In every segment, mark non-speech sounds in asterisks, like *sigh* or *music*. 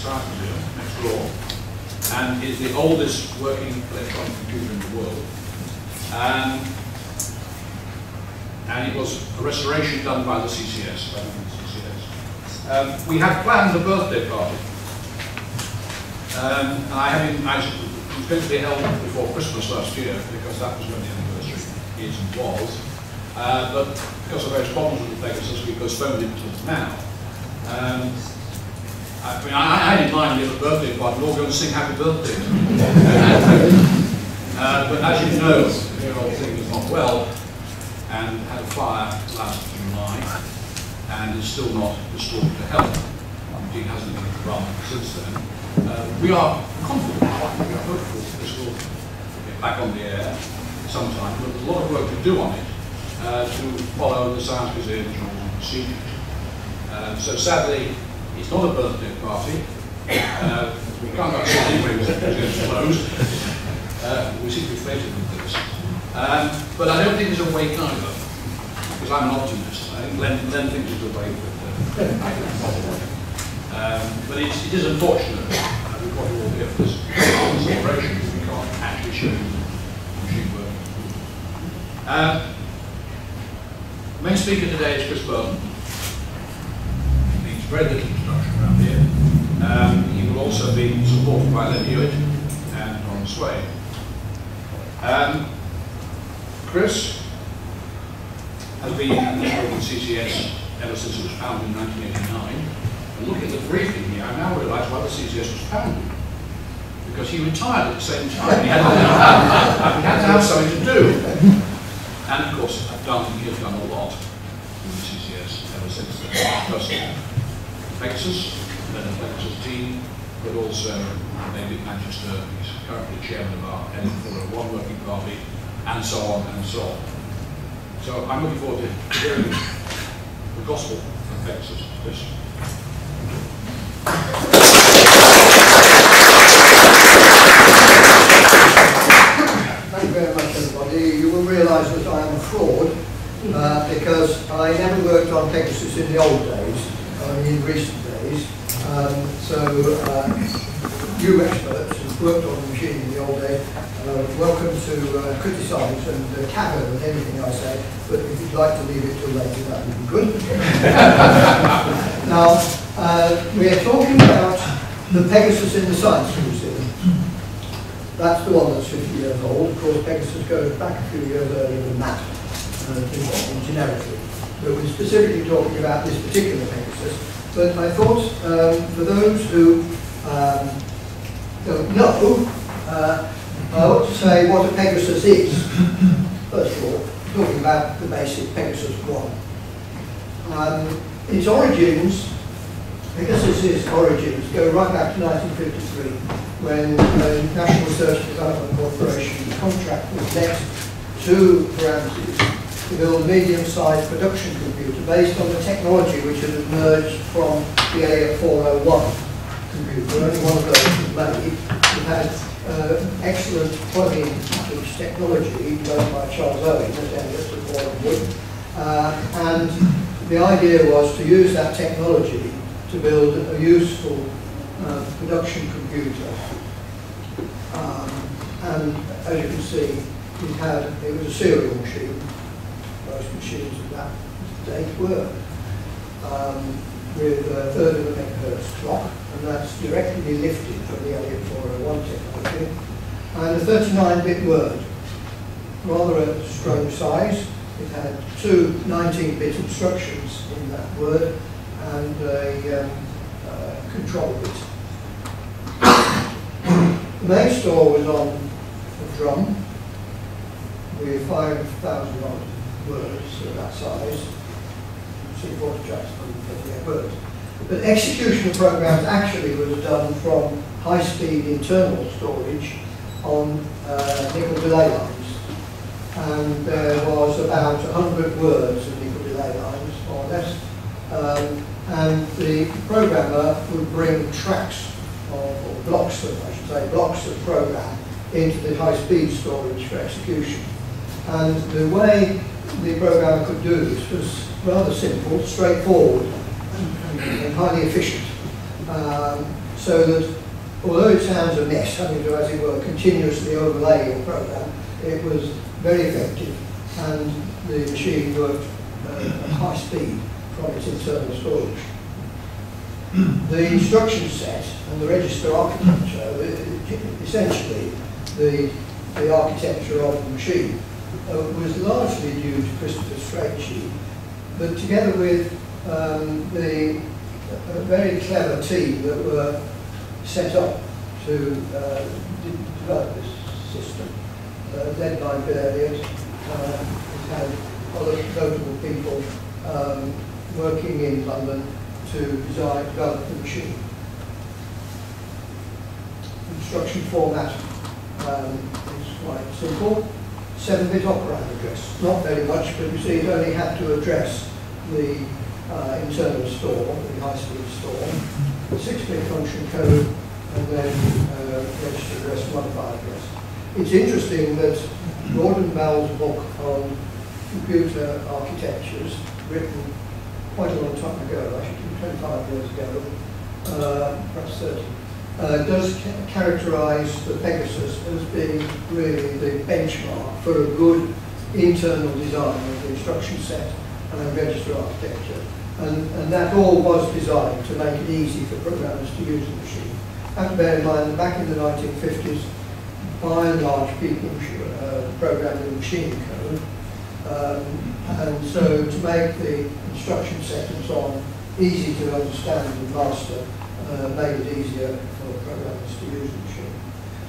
Museum next door, and is the oldest working electronic computer in the world. Um, and it was a restoration done by the CCS. By the CCS. Um, we had planned a birthday party. Um, and I in, I, was going to be held before Christmas last year because that was when the anniversary is and was. Uh, but because of various problems with the Pegasus, we postponed it until now. Um, I mean, I, I had in mind the birthday party, we're all going to sing happy birthday. *laughs* uh, but as you know, the old thing is not well, and had a fire last July and is still not restored to health. Indeed, hasn't been run since then. Uh, we are confident, we are hopeful this will get back on the air sometime, but there's a lot of work to do on it uh, to follow the Science Museum's and procedures. Uh, so sadly, it's not a birthday party. Uh, we can't go anyway because the closed. Uh, we seem to be fated with this. Um, but I don't think it's a wake either, because I'm an optimist. I think Len, Len thinks it's a wake, but uh, think. Um, but it's, it is unfortunate uh, we've got all here for this celebration because we can't actually show you the machine work. Um, main speaker today is Chris Burton. Little introduction around here. Um, he will also be supported by Len Hewitt and Ron Swade. Um, Chris has been at the CCS ever since it was founded in 1989. And looking at the briefing here, I now realise why the CCS was founded. Because he retired at the same time. He had, to, he had to have something to do. And of course, I've done, he has done a lot in the CCS ever since then. Pegasus, then the Pegasus team, but also maybe Manchester. He's currently chairman of our Elliott 401 working party, and so on and so on. So I'm looking forward to hearing the gospel of Pegasus. Chris. Thank you very much, everybody. You will realise that I am a fraud uh, because I never worked on Pegasus in the old days, in recent days. Um, so, uh, you experts who've worked on the machine in the old days, uh, welcome to uh, criticise and cavil at anything I say, but if you'd like to leave it till later, that would be good. *laughs* now, we are talking about the Pegasus in the Science Museum. That's the one that's 50 years old. Of course, Pegasus goes back a few years earlier than that, uh, generically. But we're specifically talking about this particular Pegasus. But I thought, um, for those who um, don't know, uh, I ought to say what a Pegasus is. First of all, talking about the basic Pegasus 1. Um, its origins, Pegasus's origins go right back to 1953 when the National Research and Development Corporation contract was let to Ferranti's to build a medium-sized production computer based on the technology which had emerged from the AF401 computer. Only one of those was made. It had uh, excellent plug-in package technology developed by Charles Owen at Elliott at uh, and the idea was to use that technology to build a useful uh, production computer. Um, and as you can see, it had it was a serial machine. Most machines of that date were. Um, with a third of a megahertz clock, and that's directly lifted from the Elliott 401 technology. And a 39-bit word, rather a strange size. It had two 19-bit instructions in that word and a um, uh, control bit. The main store was on a drum with 5,000 odd words of that size. See 40 tracks, 138 words. But execution of programs actually was done from high-speed internal storage on uh, nickel delay lines. And there was about 100 words of nickel delay lines, or less. Um, and the programmer would bring tracks of, or blocks of, I should say, blocks of program into the high-speed storage for execution. And the way the programmer could do this was rather simple, straightforward, and, and highly efficient. Um, so that although it sounds a mess, having to, as it were, continuously overlay your program, it was very effective and the machine worked uh, at high speed from its internal storage. the instruction set and the register architecture, uh, essentially the, the architecture of the machine, was largely due to Christopher Strachey, but together with um, the very clever team that were set up to uh, develop this system, uh, led by Bill Elliott. Uh, had other notable people um, working in London to design, develop the machine. Instruction format um, is quite simple. 7-bit operator address. Not very much, but you see it only had to address the uh, internal store, the high-speed store, 6-bit function code, and then uh, register address, modify address. It's interesting that Gordon Bell's book on computer architectures, written quite a long time ago, actually 25 years ago, uh, perhaps 30, uh, does ca characterize the Pegasus as being really the benchmark for a good internal design of the instruction set and a register architecture. And, and that all was designed to make it easy for programmers to use the machine. And bear in mind that back in the 1950s, by and large, people uh, programming machine code. Um, and so to make the instruction set and so on easy to understand and master uh, made it easier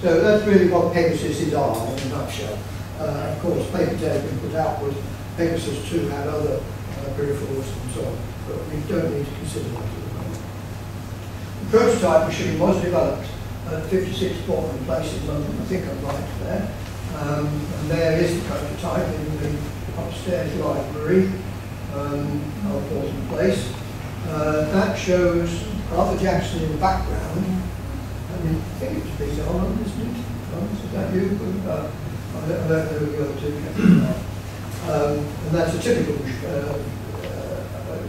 So that's really what Pegasus is are in a nutshell. Uh, of course, paper tape been put out with Pegasus 2 had other uh, peripherals and so on, but we don't need to consider that at the moment. The prototype machine was developed at 56 Portland Place in London, I think I'm right there. Um, and there is the prototype in the upstairs library um, of Portland Place. Uh, that shows Arthur Jackson in the background. It? Is that you? Uh, I don't, know who you're. Um, and that's a typical uh, uh,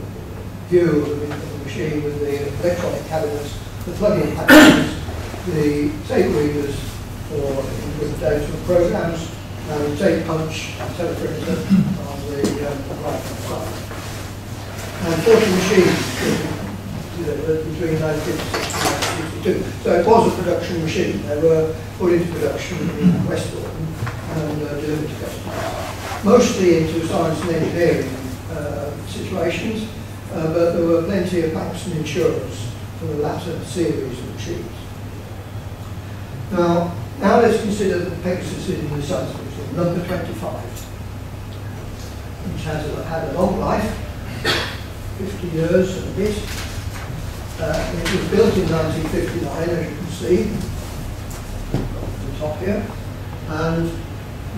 view of the machine with the electronic cabinets, the plug-in cabinets, the tape readers for data and programs, and the tape punch teleprinter on the uh, right hand side. And 40 machines between 1956 and 1962. So it was a production machine. They were put into production in West London and uh, delivered to customers. Mostly into science and engineering uh, situations, uh, but there were plenty of banks and insurers for the latter series of machines. Now, now let's consider the Pegasus in the Museum, number 25, which has a, had a long life, 50 years and a bit. Uh, it was built in 1959, as you can see, at the top here, and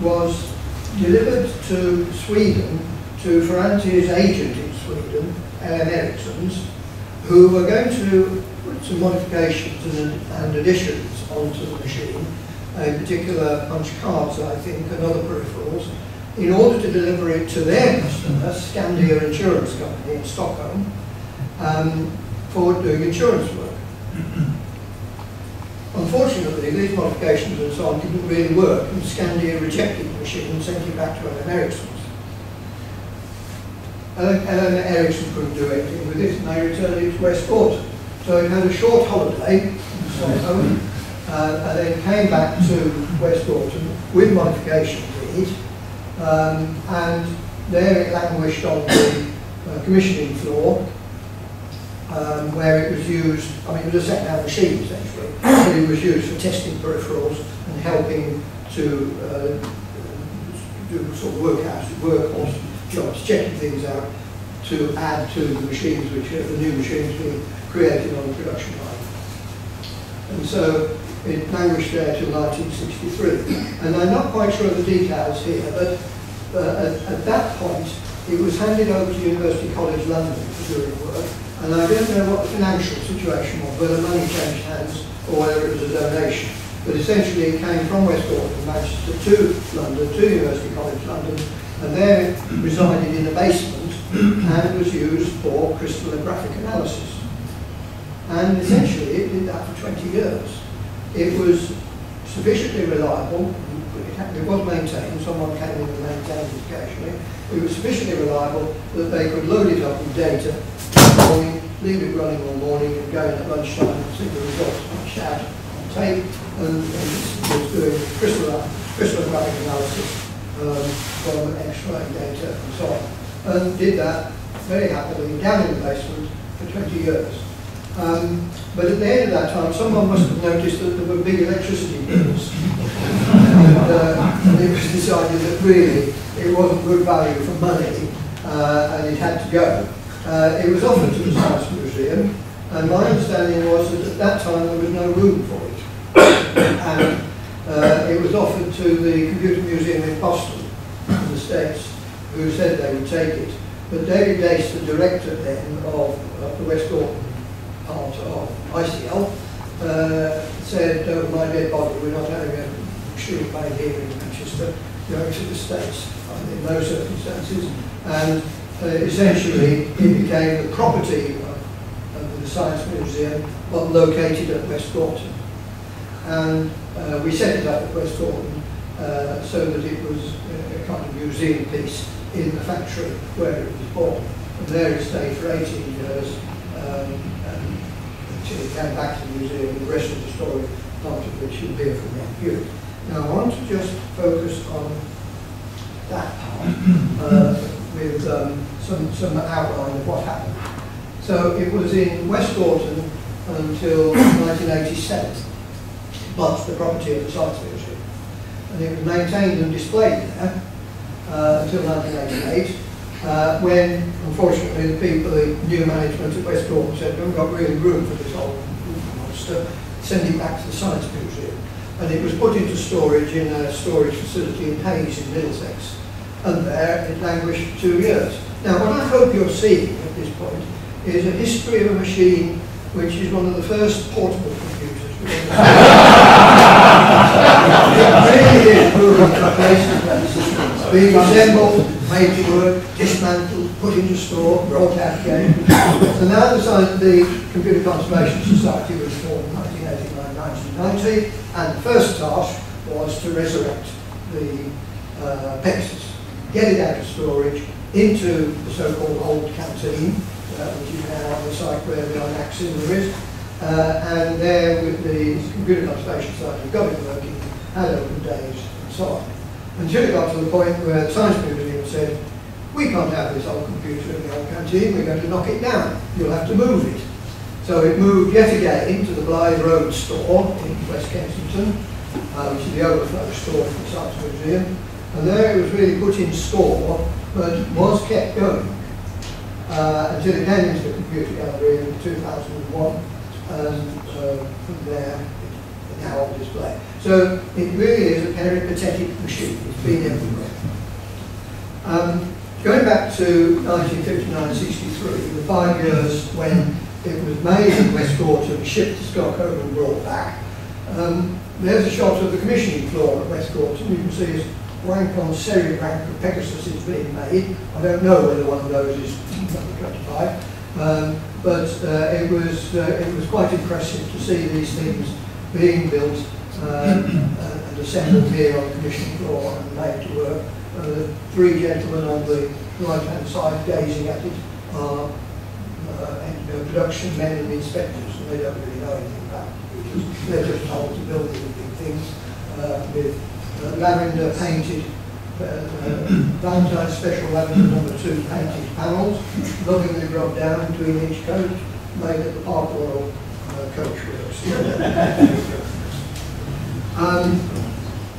was delivered to Sweden, to Ferranti's agent in Sweden, LM Ericsson's, who were going to put some modifications and, and additions onto the machine, in particular punch cards, I think, and other peripherals, in order to deliver it to their customer, Skandia Insurance Company in Stockholm, um, for doing insurance work. Unfortunately, these modifications and so on didn't really work, and Skandia rejected the machine and sent it back to LM Ericsson's. LM Ericsson couldn't do anything with it, and they returned it to West Gorton. So it had a short holiday Stockholm, uh, and then came back to West Gorton with modifications in it, um, and there it languished on the uh, commissioning floor, um, where it was used, I mean it was a second-hand machine essentially, *coughs* but it was used for testing peripherals and helping to uh, do sort of workhouse, workhorse jobs, checking things out to add to the machines which are the new machines being created on the production line. And so it languished there till 1963. And I'm not quite sure of the details here, but uh, at, at, that point, it was handed over to University College London for doing work, and I don't know what the financial situation was, whether money changed hands or whether it was a donation. But essentially it came from West Gorton, Manchester to London, to University College London, and there it resided in a basement and was used for crystallographic analysis. And essentially, it did that for 20 years. It was sufficiently reliable, it, was maintained, someone came in and maintained it occasionally. It was sufficiently reliable that they could load it up with data morning, leave it running all morning, and go in at lunchtime and see the results on chat, on tape, and, and was doing crystal, crystallographic analysis um, from X-ray data and so on. And did that very happily down in the basement for 20 years. Um, but at the end of that time, someone must have noticed that there were big electricity bills. and, uh, and it was decided that really it wasn't good value for money uh, and it had to go. Uh, it was offered to the Science Museum, and my understanding was that at that time there was no room for it. *coughs* and uh, it was offered to the Computer Museum in Boston, in the States, who said they would take it. But David Dace, the director then of, of the West Gorton part of ICL, uh, said, oh, my dear body, we're not having a machine made here in Manchester, going to the States in those circumstances. And uh, essentially, it became the property of, of the Science Museum, but located at West Gorton. And uh, we set it up at West Gorton uh, so that it was a kind of museum piece in the factory where it was born. And there it stayed for 18 years um, until it came back to the museum. The rest of the story, part of which you'll hear from Ron. Now I want to just focus on that part uh, with um, some, some outline of what happened. So it was in West Gorton until *coughs* 1987, but the property of the Science Museum. And it was maintained and displayed there uh, until 1988, uh, when unfortunately the people, the new management at West Gorton said, we haven't got really room for this old monster, send it back to the Science Museum. And it was put into storage in a storage facility in Hayes in Middlesex. And there it languished for two years. Now what I hope you're seeing at this point is a history of a machine which is one of the first portable computers. it really is moving from place being assembled, made to work, dismantled, put into store, brought out again. So now the, the Computer Conservation Society was formed in 1989-1990, and the first task was to resurrect the uh, get it out of storage into the so-called old canteen, uh, which is now on the site where the IMAX cinema is, uh, and there with the Computer Conservation Society got it working, had open days and so on. Until it got to the point where the Science Museum said, we can't have this old computer in the old canteen, we're going to knock it down, you'll have to move it. So it moved yet again to the Blythe Road store in West Kensington, uh, which is the overflow store for the Science Museum, and there it was really put in store, but was kept going uh, until it came into the computer gallery in 2001 and uh, from there it's now on display. So it really is a peripatetic machine. It's been everywhere. Um, going back to 1959-63, the five years when it was made in West Gorton, shipped to Stockholm and brought back, um, there's a shot of the commissioning floor at West Gorton. You can see as rank on seri rank of Pegasus is being made. I don't know whether one of those is number 25. Um, but uh, it was uh, it was quite impressive to see these things being built um, *coughs* and assembled here on the commission floor and made to work. Uh, the three gentlemen on the right-hand side gazing at it are uh, production men and inspectors, and they don't really know anything about it. They're just told to build these big things uh, with uh, lavender painted uh, Valentine Special Lavender number two painted panels, lovingly rubbed down between each coach, made at the Park Royal uh, coach works. um,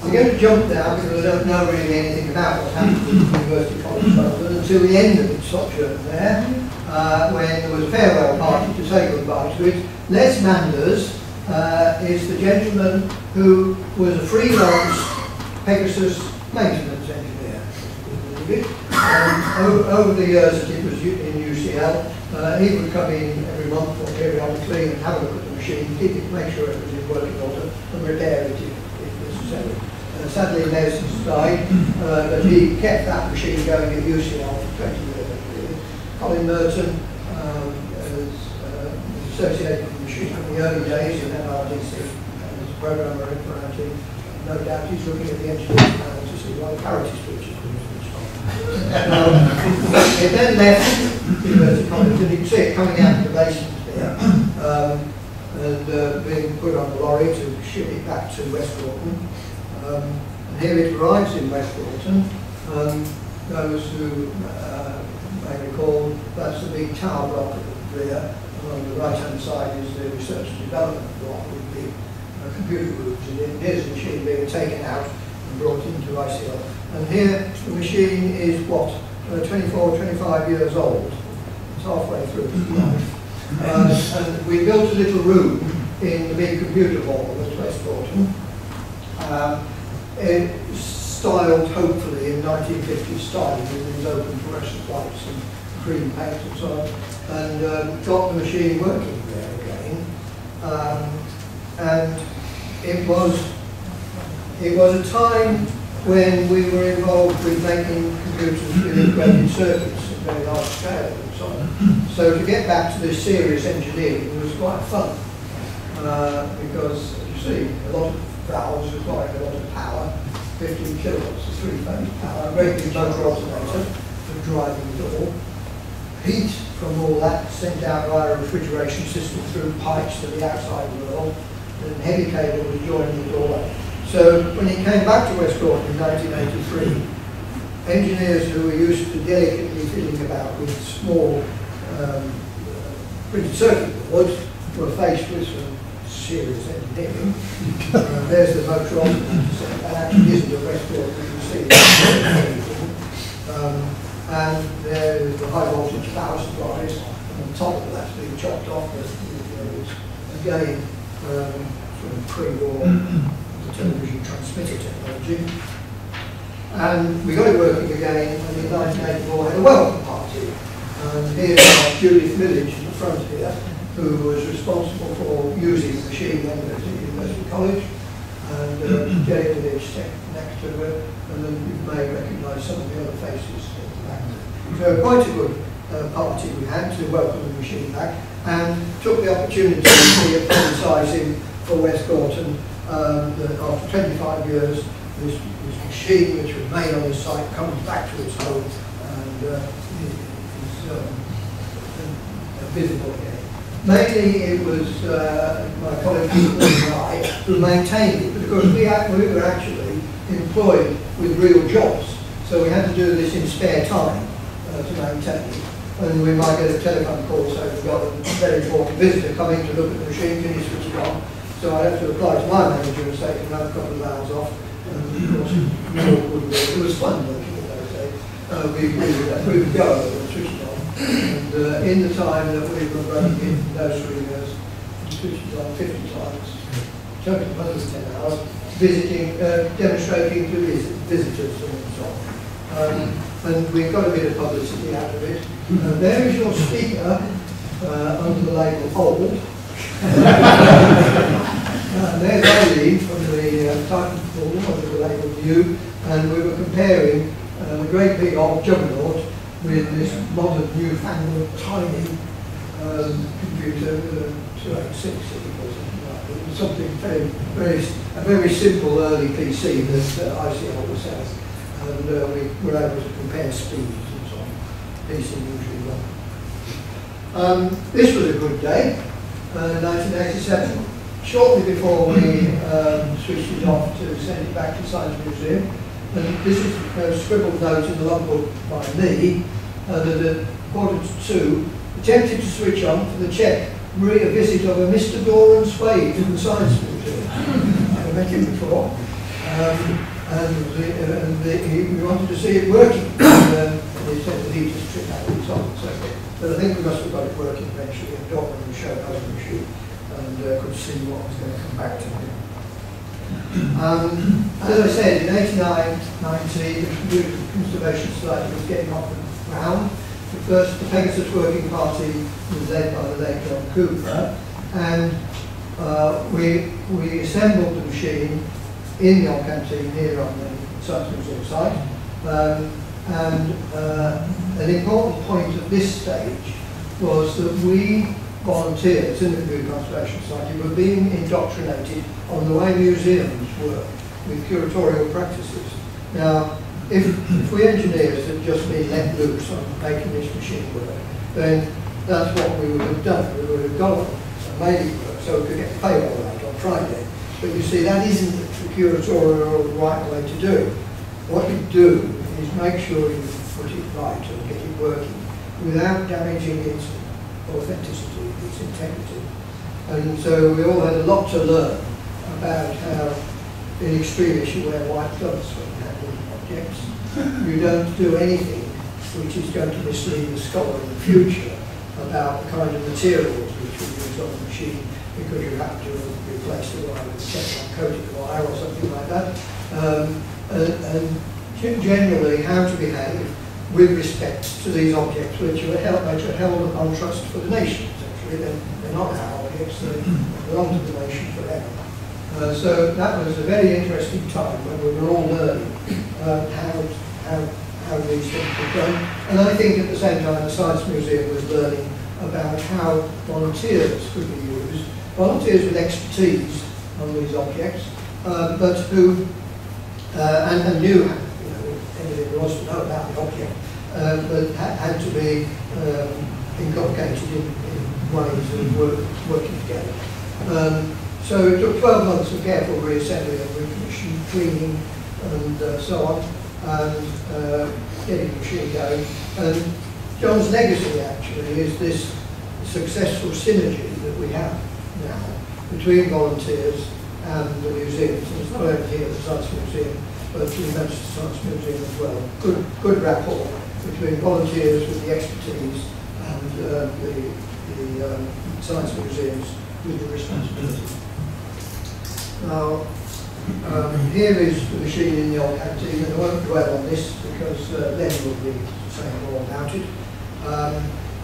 I'm going to jump now because I don't know really anything about what happened at the University College London until the end of its sojourn there, uh, when there was a farewell party to say goodbye to it. Les Manders uh, is the gentleman who was a freelance Pegasus maintenance engineer. Um, over the years that he was in UCL, uh, he would come in every month or periodically and have a look at the machine, keep it, make sure it was in working order, and repair it if, if necessary. Uh, sadly, has died, uh, but he kept that machine going at UCL for 20 years. Colin Merton um, is uh, associated with the machine from the early days in NRDC as a programmer in Ferranti. No doubt he's looking at the engineering plan to see why the parity switch is being switched on. Um, it then left College, and you can see it coming out of the basement here, um, and uh, being put on the lorry to ship it back to West Gorton. Um, and here it arrives in West Gorton. Um, those who uh, may recall, that's the big tower block at the rear, and on the right-hand side is the research and development block with the uh, computer rooms it. Here's machine being taken out and brought into ICL. And here the machine is what, uh, 24, 25 years old. It's halfway through its *laughs* life. Uh, and we built a little room in the big computer hall at West Gorton. Um, it styled hopefully in 1950s style with these open fluorescent lights and green paint and so on, and um, got the machine working there again. Um, and it was it was a time when we were involved with making computers with integrated circuits at very large scale and so on. So to get back to this serious engineering it was quite fun uh, because, you see, a lot of valves requiring a lot of power, 15 kilowatts of three-phase power, a great big motor alternator for driving the door. Heat from all that sent out via a refrigeration system through pipes to the outside world, and heavy cable was joining the door. So when he came back to West in 1983, engineers who were used to delicately fiddling about with small um, printed circuit boards were faced with some serious engineering. uh, there's the motor alternator, that actually isn't a West Gorton, you see. Um, and there is the high voltage power supplies, on top of that's being chopped off, but you know, again um, sort of pre-war television transmitter technology. And we got it working again, and in 1984 had a welcome party. And here's our Judith Village in the front here, who was responsible for using the machine when we at University College, and uh, Jenny Village sat next to her, and then you may recognise some of the other faces at the back. So quite a good uh, party we had to welcome the machine back, and took the opportunity to be publicising for West Gorton um, that after 25 years, this, this machine which was made on the site comes back to its home and uh, is um, visible again. Mainly it was uh, my colleague and I who maintained it, because we, we were actually employed with real jobs, so we had to do this in spare time uh, to maintain it. And we might get a telephone call saying we've got a very important visitor coming to look at the machine, can you switch it on? So I have to apply to my manager and say, can I have a couple of hours off? And of course, no, wouldn't it. It was fun working in those days. We, would, go and switch it on. And uh, in the time that we were running in those three years, we switched it on 50 times, took 110 hours, visiting, uh, demonstrating to vis visitors and so on. Um, and we got a bit of publicity out of it. Uh, there is your speaker uh, under the label Old. *laughs* Uh, there's Eileen from the uh, Titanfall under the label View, and we were comparing uh, the great big old juggernaut with this modern newfangled tiny um, computer, uh, 286 it was, it was something very, very, a very simple early PC that uh, ICL was selling, and uh, we were able to compare speeds and so on. PC usually won. Um, this was a good day, uh, 1987 shortly before we um, switched it off to send it back to the Science Museum. And this is a scribbled note in the logbook by me uh, that at quarter to two, attempted to switch on for the check, Maria visit of a Mr. Doron Swade in the Science Museum. *laughs* I've met him before. Um, and the, and the, he, we wanted to see it working. *coughs* and, uh, he said that he just tripped out his on. So, but I think we must have got it working eventually. And Doron showed us the machine and uh, could see what was going to come back to him. Um, as I said, in 89, 90, the conservation society was getting off the ground. The first, the Pegasus Working Party was led by the late John Cooper, and uh, we, we assembled the machine in the canteen here on the Science Museum site. Um, and uh, an important point at this stage was that we volunteers in the Computer Conservation Society were being indoctrinated on the way museums work with curatorial practices. Now, if, if we engineers had just been let loose on making this machine work, then that's what we would have done. We would have gone and made it work so we could get paid all that on Friday. But you see, that isn't curatorial right way to do. What you do is make sure you put it right and get it working without damaging its authenticity, its integrity. And so we all had a lot to learn about how in extremis you wear white gloves when you handle objects. You don't do anything which is going to mislead the scholar in the future about the kind of materials which we use on the machine because you have to the wire with a Teflon coated wire or something like that. Um, and, and generally how to behave with respect to these objects which are held, which are held upon trust for the nation, Actually, they're, they're not our objects, they belong to the nation forever. Uh, so that was a very interesting time when we were all learning uh, how, how, how these things were done. And I think at the same time the Science Museum was learning about how volunteers could be used, volunteers with expertise on these objects, uh, but who, uh, and, and knew, you know, anything there was to know about the object, uh, but ha had to be um, inculcated in, in ways of work, working together. Um, so it took 12 months of careful reassembly and recommission, cleaning and uh, so on, and uh, getting the machine going. And John's legacy actually is this successful synergy that we have between volunteers and the museums. And it's not only here at the Science Museum, but the Manchester Science Museum as well. Good, good rapport between volunteers with the expertise and uh, the, the um, science museums with the responsibility. Now, um, here is the machine in the old canteen, and I won't dwell on this because uh, Len will be saying more about it. Um,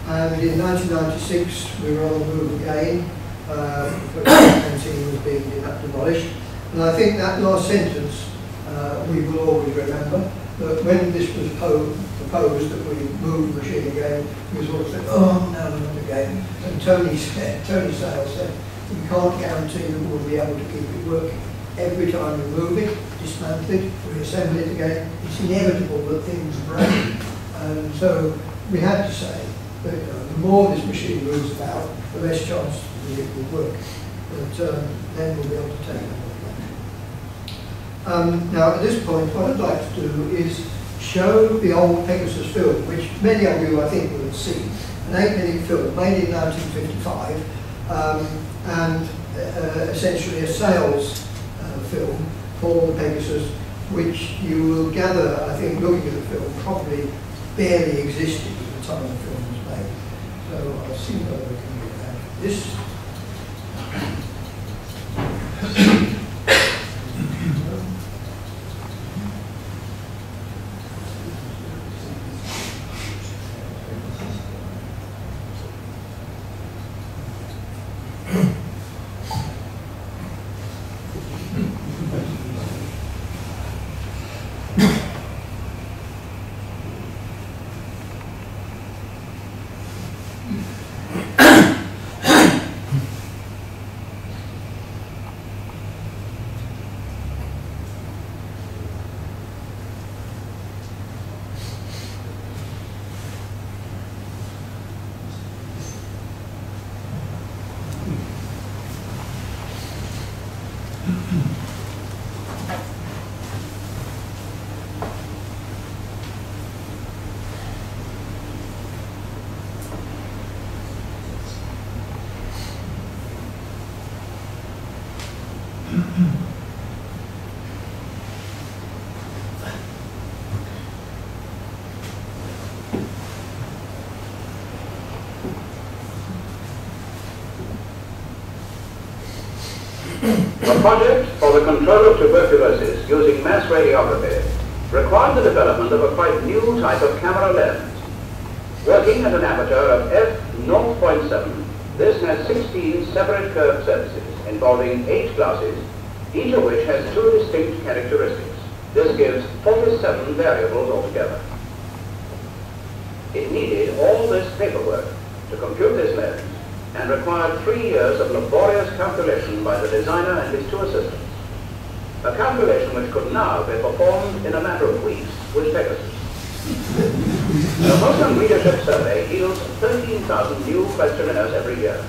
and in 1996, we were on the move again, the canteen was being demolished. And I think that last sentence uh, we will always remember, that when this was proposed that we move the machine again, we sort of said, oh no, not again. And Tony said, Tony Sale said, we can't guarantee that we'll be able to keep it working. Every time we move it, dismantle it, reassemble it again, it's inevitable that things break. And so we had to say that you know, the more this machine moves about, the less chance will work. But um, then we'll be able to take it. Um, now, at this point, what I'd like to do is show the old Pegasus film, which many of you, I think, will have seen. An eight-minute film made in 1955, um, and uh, essentially a sales uh, film for the Pegasus, which you will gather, I think, looking at the film, probably barely existed at the time the film was made. So I'll see whether we can get that. This A project for the control of tuberculosis using mass radiography required the development of a quite new type of camera lens. Working at an aperture of f0.7, this has 16 separate curved surfaces involving 8 glasses, each of which has two distinct characteristics. This gives 47 variables altogether. It needed all this paperwork to compute this lens and required three years of laborious calculation by the designer and his two assistants. A calculation which could now be performed in a matter of weeks with Pegasus. The Hulton Readership Survey yields 13,000 new questionnaires every year.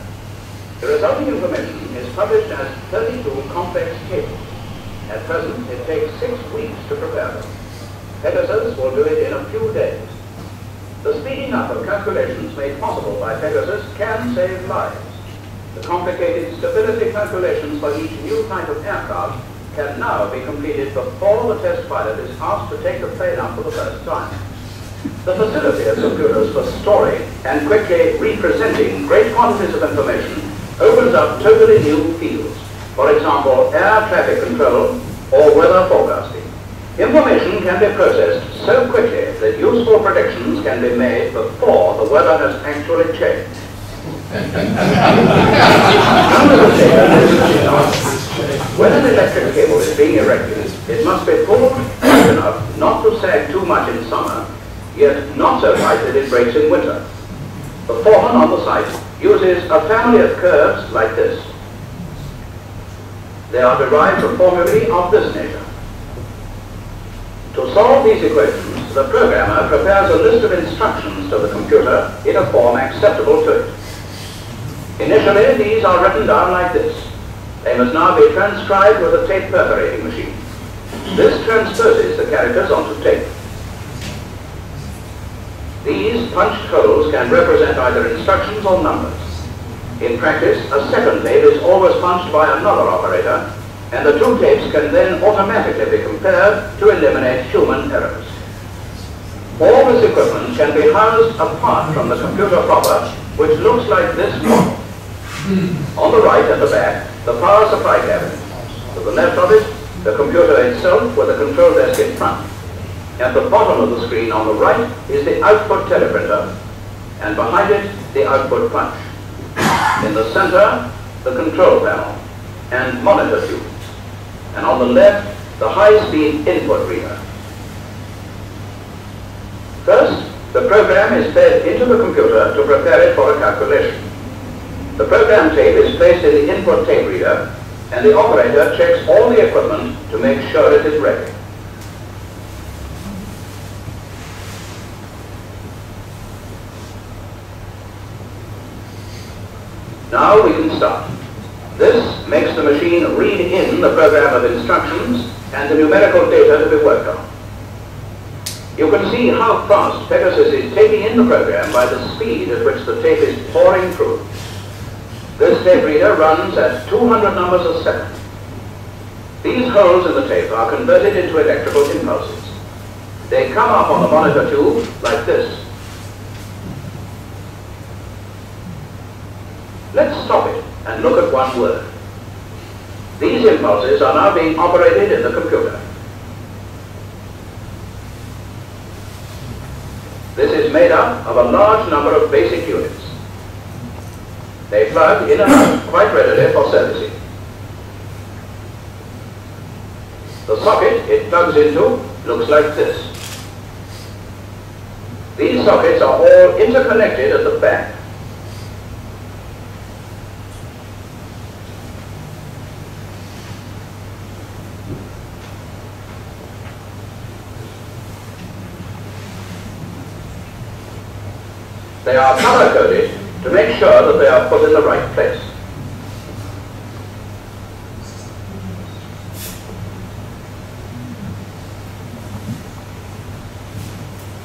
The resulting information is published as 32 complex tables. At present, it takes six weeks to prepare them. Pegasus will do it in a few days. The speeding up of calculations made possible by Pegasus can save lives. The complicated stability calculations for each new type of aircraft can now be completed before the test pilot is asked to take the plane up for the first time. The facility of computers for storing and quickly representing great quantities of information opens up totally new fields. For example, air traffic control or weather forecasting. Information can be processed so quickly that useful predictions can be made before the weather has actually changed. *laughs* when an electric cable is being erected, it must be pulled tight enough not to sag too much in summer, yet not so tight that it breaks in winter. The foreman on the site uses a family of curves like this. They are derived from formulae of this nature. To solve these equations, the programmer prepares a list of instructions to the computer in a form acceptable to it. Initially, these are written down like this. They must now be transcribed with a tape perforating machine. This transposes the characters onto tape. These punched holes can represent either instructions or numbers. In practice, a second tape is always punched by another operator and the two tapes can then automatically be compared to eliminate human errors. All this equipment can be housed apart from the computer proper, which looks like this model. On the right at the back, the power supply cabinet. To the left of it, the computer itself with the control desk in front. At the bottom of the screen on the right is the output teleprinter, and behind it, the output punch. In the center, the control panel and monitor tube and on the left, the high-speed input reader. First, the program is fed into the computer to prepare it for a calculation. The program tape is placed in the input tape reader, and the operator checks all the equipment to make sure it is ready. Now we can start. This makes the machine read in the program of instructions and the numerical data to be worked on. You can see how fast Pegasus is taking in the program by the speed at which the tape is pouring through. This tape reader runs at 200 numbers a second. These holes in the tape are converted into electrical impulses. They come up on the monitor tube like this. Let's stop it and look at one word. These impulses are now being operated in the computer. This is made up of a large number of basic units. They plug in and out quite readily for servicing. The socket it plugs into looks like this. These sockets are all interconnected at the back. They are color-coded to make sure that they are put in the right place.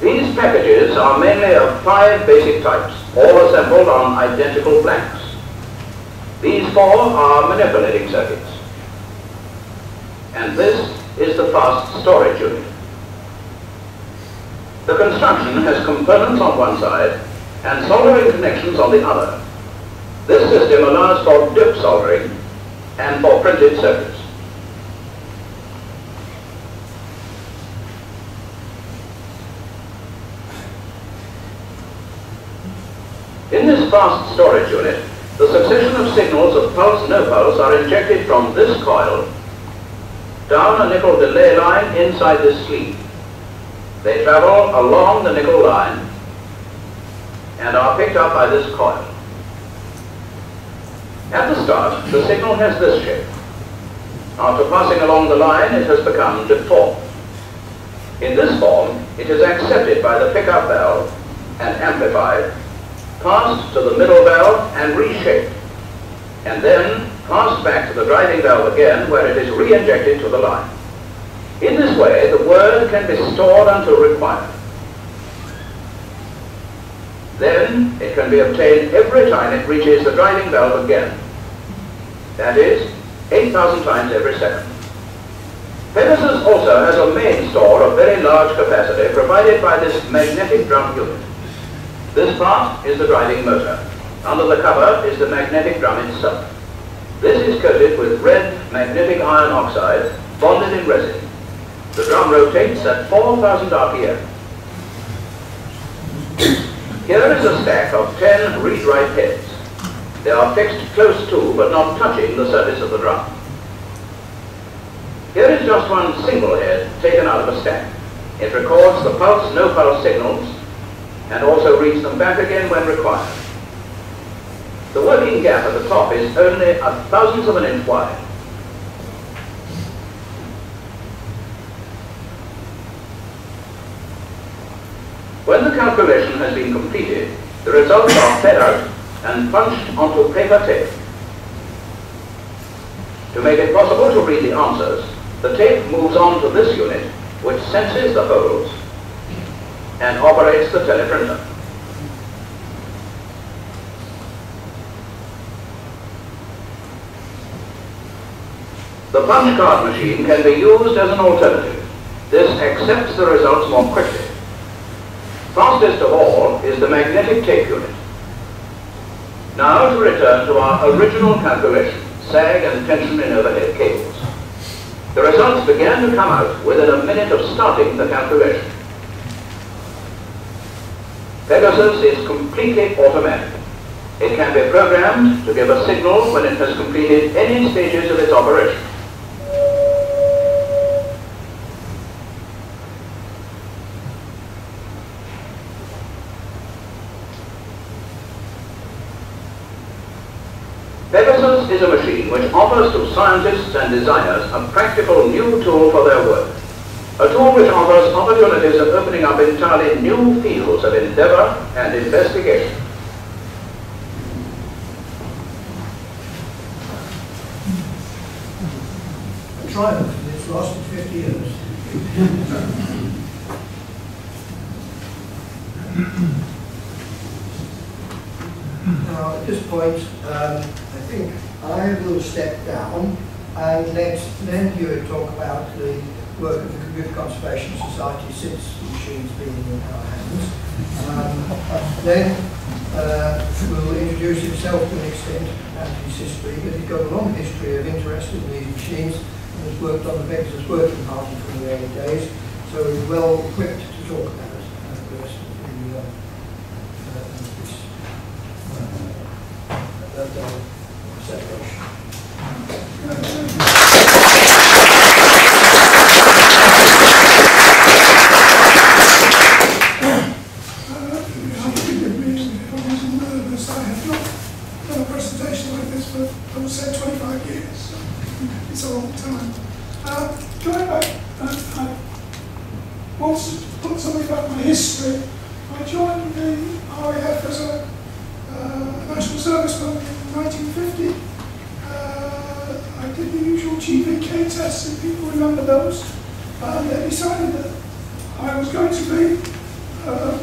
These packages are mainly of five basic types, all assembled on identical blanks. These four are manipulating circuits. And this is the fast storage unit. The construction has components on one side and soldering connections on the other. This system allows for dip soldering and for printed circuits. In this fast storage unit, the succession of signals of pulse-no pulse are injected from this coil down a nickel delay line inside this sleeve. They travel along the nickel line and are picked up by this coil. At the start, the signal has this shape. After passing along the line, it has become deformed. In this form, it is accepted by the pickup valve and amplified, passed to the middle valve and reshaped, and then passed back to the driving valve again where it is re-injected to the line. In this way, the word can be stored until required. Then, it can be obtained every time it reaches the driving valve again. That is, 8,000 times every second. Pegasus also has a main store of very large capacity provided by this magnetic drum unit. This part is the driving motor. Under the cover is the magnetic drum itself. This is coated with red magnetic iron oxide bonded in resin. The drum rotates at 4,000 RPM. Here is a stack of 10 read-write heads. They are fixed close to but not touching the surface of the drum. Here is just one single head taken out of a stack. It records the pulse, no pulse signals and also reads them back again when required. The working gap at the top is only a thousandth of an inch wide. When the calculation has been completed, the results are fed out and punched onto paper tape. To make it possible to read the answers, the tape moves on to this unit, which senses the holes and operates the teleprinter. The punch card machine can be used as an alternative. This accepts the results more quickly. Fastest of all is the magnetic tape unit. Now to return to our original calculation, sag and tension in overhead cables. The results began to come out within a minute of starting the calculation. Pegasus is completely automatic. It can be programmed to give a signal when it has completed any stages of its operation. Pegasus is a machine which offers to scientists and designers a practical new tool for their work. A tool which offers opportunities of opening up entirely new fields of endeavor and investigation. A triumph, it's lasted 50 years. Now, at this point, um, I think I will step down and let Hewitt talk about the work of the Computer Conservation Society since the machine's been in our hands. Um, then uh, will introduce himself to an extent and his history, but he's got a long history of interest in these machines and has worked on the Pegasus Working Party from the early days, so he's well equipped to talk about the the uh, uh, history. I joined the RAF as a uh, national serviceman 1950. Uh, I did the usual GVK tests, if people remember those. And they decided that I was going to be uh,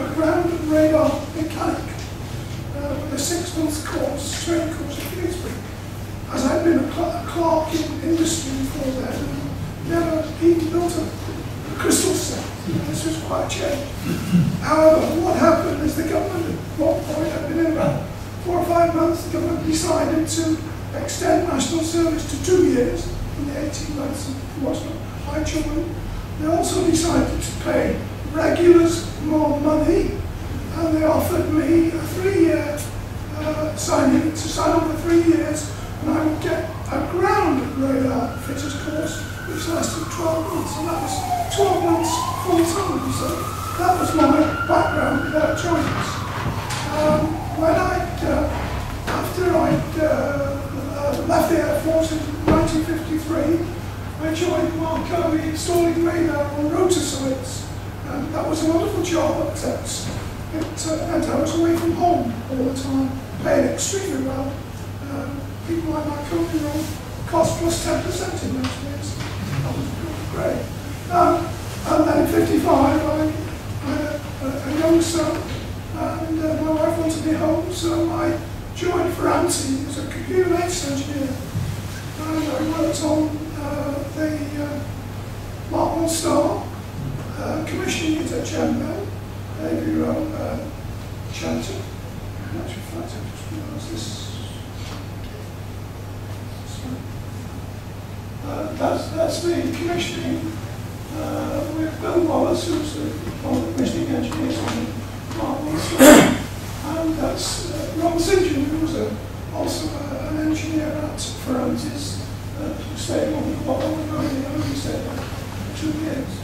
a ground radar mechanic uh, with a six-month course, training course at Kingsbury. As I'd been a, cl- a clerk in industry before then, never even built a, crystal set. This was quite a change. However, what happened is the government, at one point, I'd been in four or five months, the government decided to extend national service to two years from the 18 months was not I joined. They also decided to pay regulars more money and they offered me a three-year uh, signing to sign on for three years and I would get a ground radar fitters course which lasted 12 months and that was 12 months full time so that was my background without choice. Um, when I, uh, after I left the Air Force in 1953. I joined Marconi installing radar on rotor sites. And that was a wonderful job, but it, uh, meant I was away from home all the time, paid extremely well. Um, people like were on cost plus 10% in those years. That was great. Um, and then in 55, I had a, a young son, and uh, my wife wanted be home, so I joined Ferranti as a computer maintenance engineer. And I worked on uh, the uh, Mark 1 Star, uh, commissioning it at Gemco, Navy Row, uh, Chanter. In actual fact, I just realised this. Uh, that's, that's me commissioning uh, with Bill Wallace, who's one of the commissioning engineers on the Mark 1 Star. And that's uh, Ron. John, who was a, also a, an engineer at Ferranti's, uh, who stayed on the bottom of only stayed there for two years.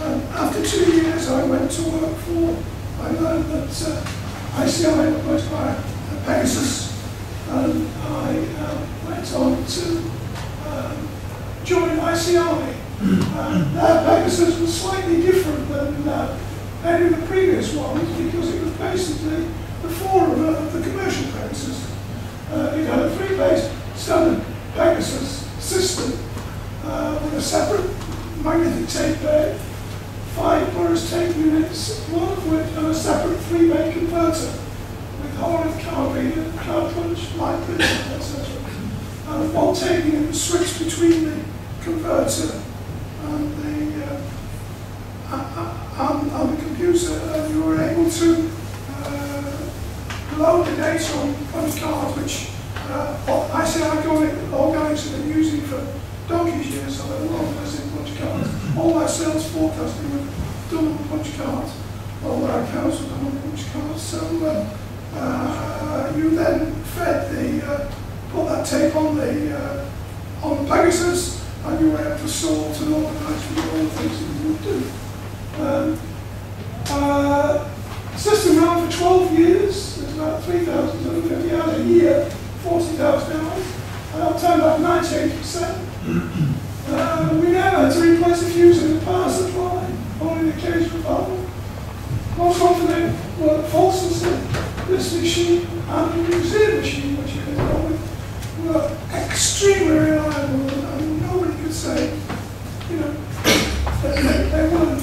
Um, after two years, I went to work for, I learned that uh, ICI was by uh, Pegasus, and I uh, went on to um, join ICI. And their Pegasus was slightly different than uh, any of the previous ones because it was basically the forerunner of the commercial Pegasus. Uh, it had a three-phase standard Pegasus system uh, with a separate magnetic tape bay, five Burris tape units, one of which and a separate three-bay converter with Hornet carbine, cloud punch, light printer, etc. And one unit was switched between the converter and the uh, on, on the computer and you were able to uh, load the data on, on a card, which uh, ICI organics have been using for donkey's years, so they're long in punch cards. All our sales forecasting done on punch cards. All our accounts were done on punch cards. So uh, uh, you then fed the, uh, put that tape on the uh, on Pegasus, and you were able to sort and organise with all the things that you would do. Um, uh, system ran for 12 years, there's about 3,250 hours a year, 40,000 hours, and uptime about 98%. *clears throat* Uh, we never had to replace a fuse in the power supply, only the occasional valve. Most often they were false this machine and the museum machine, which you can go with, were extremely reliable, and nobody could say, you know, they, they, they weren't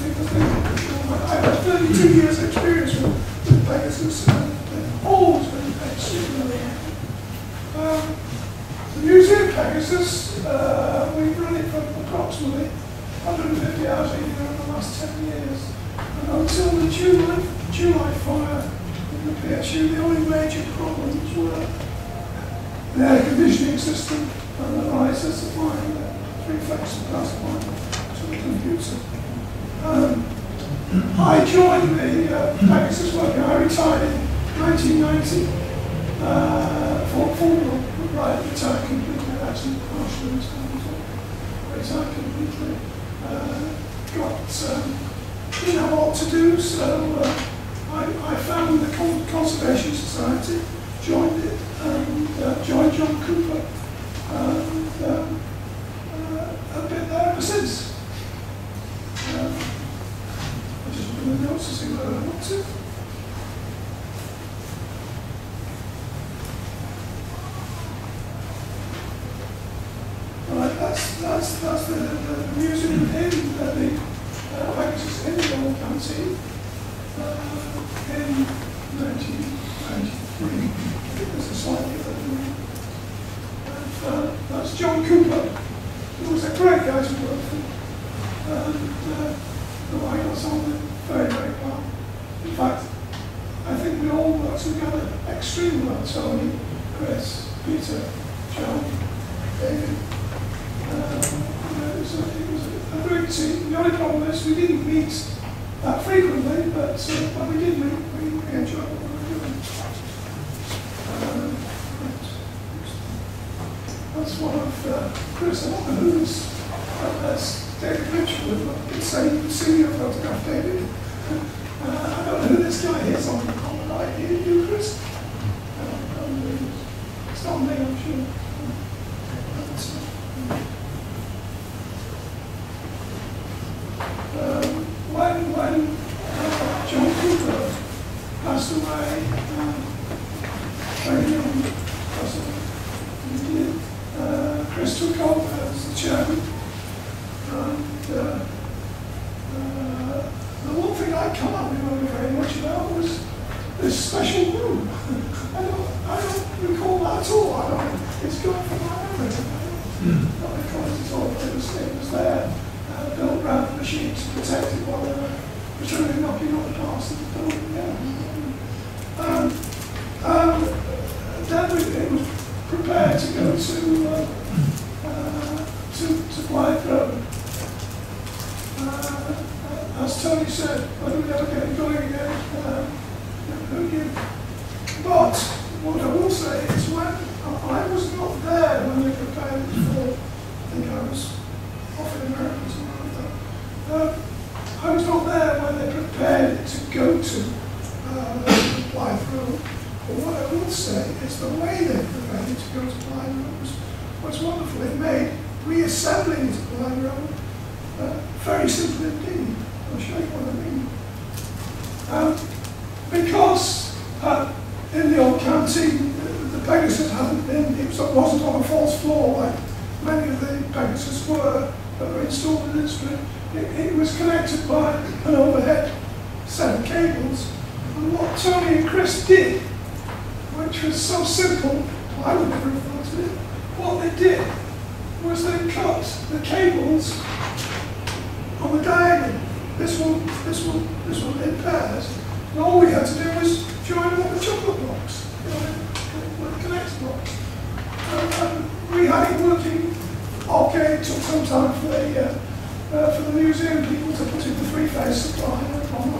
uh, for the museum people to put in the three-phase supply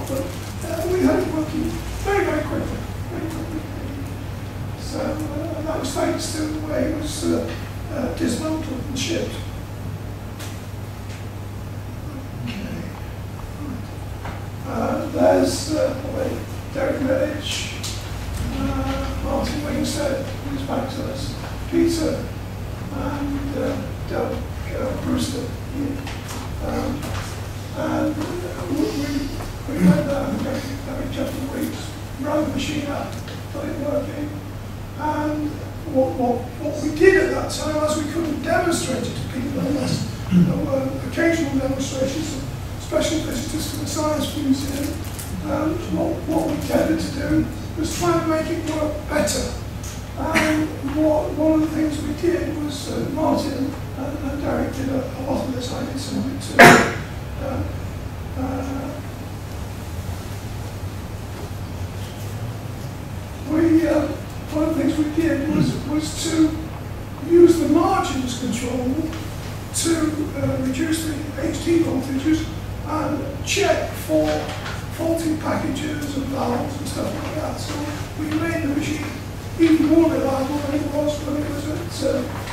but uh, we had it working very, very quickly. Very quickly. So uh, that was thanks to the way it was uh, uh, dismantled and shipped. Okay. Uh, there's uh, Derek Milledge, Martin Wingstead, who's back to us, Peter, and Doug Brewster. here. Um, and we, we we down every, every couple of weeks, ran the machine up, got it working. And what, what, what we did at that time, as we couldn't demonstrate it to people unless there were occasional demonstrations of special visitors to the Science Museum, um, what, what we tended to do was try and make it work better. And what, one of the things we did was uh, Martin and Derek a, a lot of this, I of it too. Uh, uh, we, uh, one of the things we did was, was to use the margins control to uh, reduce the HT voltages and check for faulty packages and valves and stuff like that. So we made the machine even more reliable than it was when it was at, uh,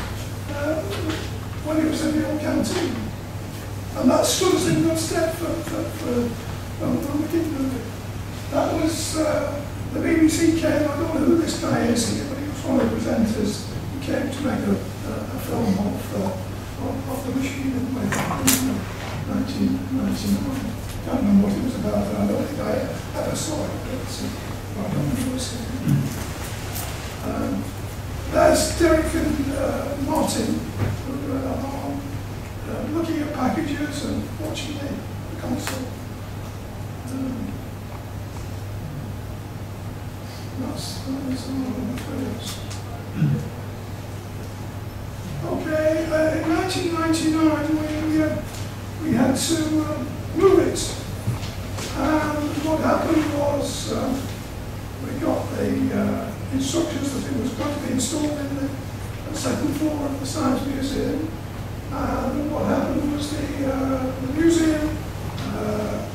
uh, when it was in the old canteen. And that stood us in good stead for, for, for did. That was, uh, the BBC came, I don't know who this guy is here, but he was one of the presenters. He came to make a, a, a film of, uh, of, of the machine in way back in uh, 1999. Can't remember what it was about, and I don't think I ever saw it, but uh, I don't know if it was. Um, there's Derek and uh, Martin uh, are uh, looking at packages and watching the, the console. Um, that's, that's. Okay, uh, in 1999 we, we had to uh, move it. And what happened was uh, we got the uh, instructions that it was going to be installed in the second floor of the Science Museum. And what happened was the, uh, the museum uh,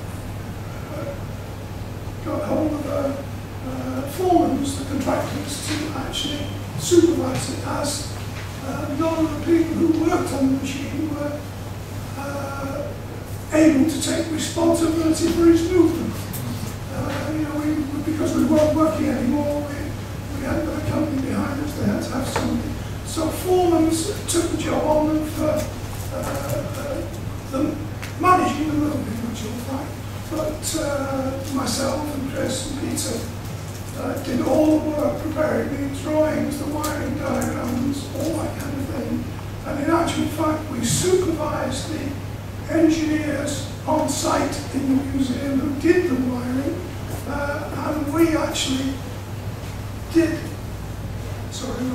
got hold of uh, uh, foremen, the contractors, to actually supervise it as uh, none of the people who worked on the machine were uh, able to take responsibility for its movement. Uh, you know, we, because we weren't working anymore, we, got a company behind us, they had to have somebody. So foremen took the job on of uh, uh, the managing the room in actual fact. But uh, myself and Chris and Peter uh, did all the work preparing the drawings, the wiring diagrams, all that kind of thing. And in actual fact, we supervised the engineers on site in the museum who did the wiring, uh, and we actually did, sorry.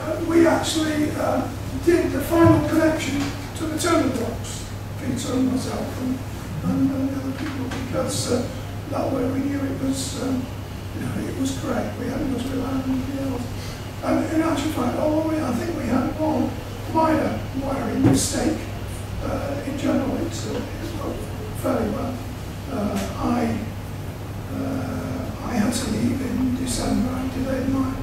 Uh, we actually uh, did the final connection to the turner blocks, Peter and myself and, and, and the other people, because uh, that way we knew it was, um, you know, it was correct. We hadn't just relied on anything else. And in actual fact, although we, I think we had one minor wiring mistake, uh, in general, it's, uh, it's fairly well. Uh, I, I had to leave in December. I delayed my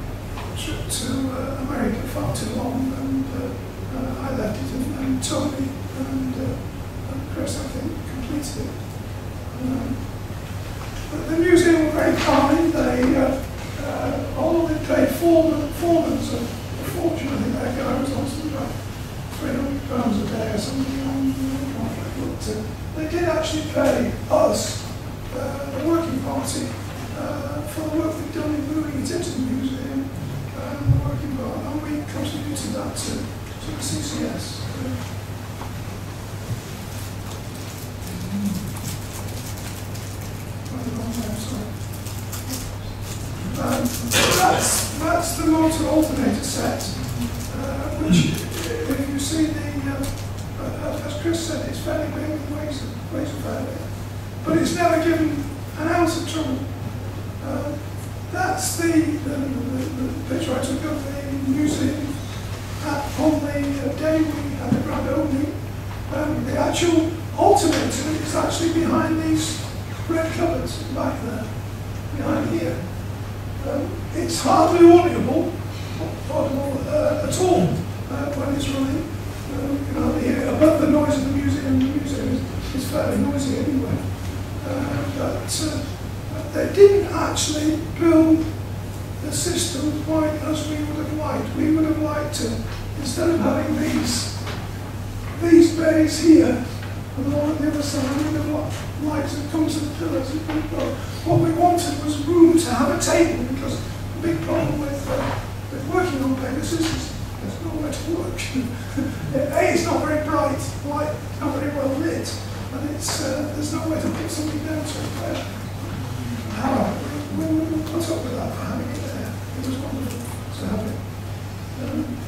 trip to uh, America far too long, and uh, uh, I left it, and, and Tony and, uh, Chris, I think, completed it. Um, but the museum were very kind. They, uh, uh, although they paid foreman, foremans a, a fortune, I think that guy was on something like 300 pounds a day or something uh, they did actually pay us, uh, the working party, uh, for the work we've done in moving it into the museum and the working part, and we contributed that to, to the CCS. Uh, that's, that's the motor alternator set, uh, which, if you see the, uh, uh, as Chris said, it's fairly big weighs, weighs a fair bit. But it's never given an ounce of trouble. That's the, the, the, the picture I took of the museum on the uh, day we had the grand opening. Um, the actual alternator is actually behind these red cupboards back there, behind here. Um, it's hardly audible, uh, at all uh, when it's running. Um, you hardly. Above the noise of the museum, the museum is, is fairly noisy anyway. Uh, but uh, they didn't actually build the system quite as we would have liked. We would have liked to, instead of having these these bays here, and the one on the other side, we would have liked to come to the pillars what we wanted was room to have a table because the big problem with, uh, with working on Pegasus is there's nowhere to work. *laughs* a, it's not very bright, light, not very well lit, and it's, uh, there's nowhere to put something down to. We, we up with that for having it there. It was wonderful have it. Um,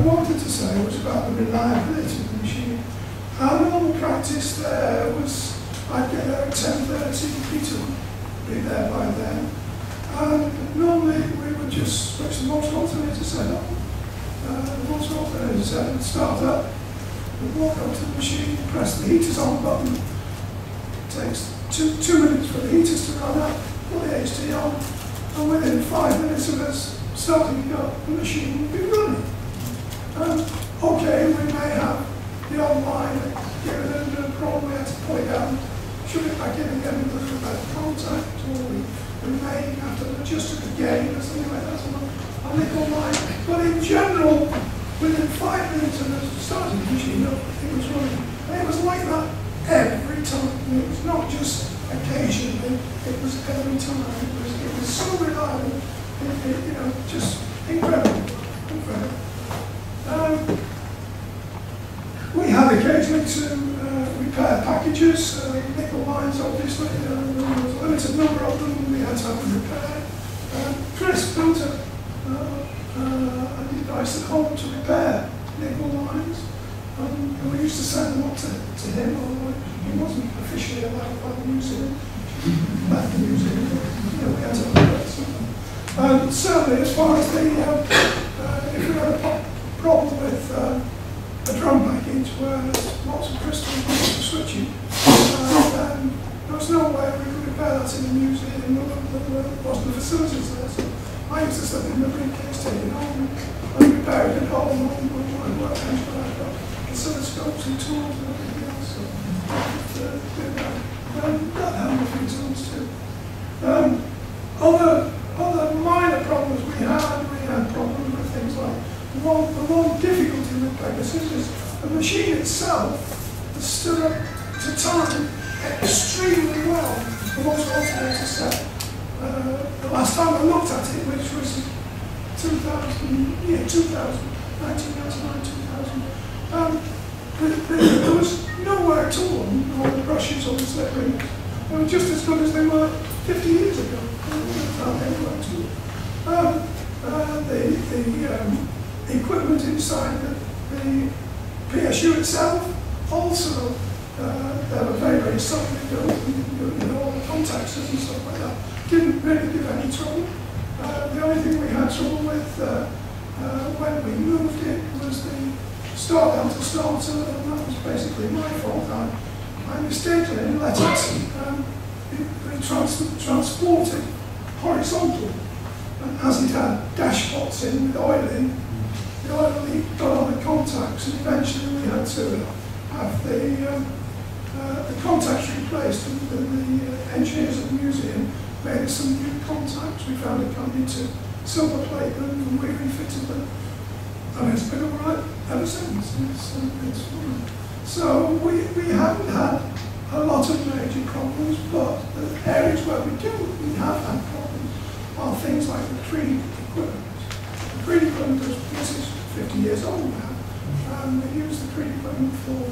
wanted to say was about the reliability of the machine. Our normal practice there was I'd get there at 10.30, Peter would be there by then. And normally we would just switch the motor alternator set up. Uh, the motor alternator set would start up, we'd walk up to the machine, press the heaters on button. It takes two, two minutes for the heaters to run up, put the HT on, and within five minutes of us starting it up, the machine would be running. Okay, we may have the online, little of problem, we have to pull out. Should it back in again with a little bit of contact, or we, we may have to adjust it again, or something like that, on a nickel line. But in general, within five minutes of the machine up, it was running. And it was like that every time. It was not just occasionally, it was every time. It was, it was so reliable it, it, you know, just incredible, incredible. Um, we had occasionally to uh, repair packages, uh, nickel lines obviously, uh, there was a limited number of them, we had to have them repaired. Um, Chris built a, uh, uh, a device at home to repair nickel lines, um, and we used to send them up to, to him, although he wasn't officially allowed by the museum. *laughs* Left the museum, you know, we had to have that. Um, certainly, as far as the, uh, if we had a po- problem with uh, a drum package where there's lots of crystals and lots of switching, uh, then there was no way we could repair that in the museum, there wasn't the facilities there. So I used to send in the briefcase to you know, and and repair it at home on my workbench where I've got oscilloscopes and tools and everything else. So, uh. Um, that helped a few times too. Um, other other minor problems we had, we had problems with things like one, the one difficulty with Pegasus is the machine itself has stood up to time extremely well for most alternator set. Uh, the last time I looked at it, which was 2000, yeah, 2000, 1999, 2000, um, there, there was nowhere at all on the brushes or the slip rings. They were just as good as they were 50 years ago. Um, uh, the the um, equipment inside the, the PSU itself also uh, they were very, very solidly built, you know, all the contacts and stuff like that. Didn't really give any trouble. Uh, the only thing we had trouble with uh, uh, when we moved it was the start out to starter, and that was basically my fault. I, I mistakenly let it um, be trans- transported horizontal. And as it had dash pots in with oil in, leak got the contacts, and eventually we had to have the, um, uh, the contacts replaced. And the, the uh, engineers at the museum made us some new contacts. We found a company to silver plate them, and we refitted them. And it's been all right ever since. It's, uh, it's. So we, we haven't had a lot of major problems, but the areas where we do, we have had problems, are things like the 3D equipment. 3D equipment is, this is 50 years old now, and we use the 3D equipment for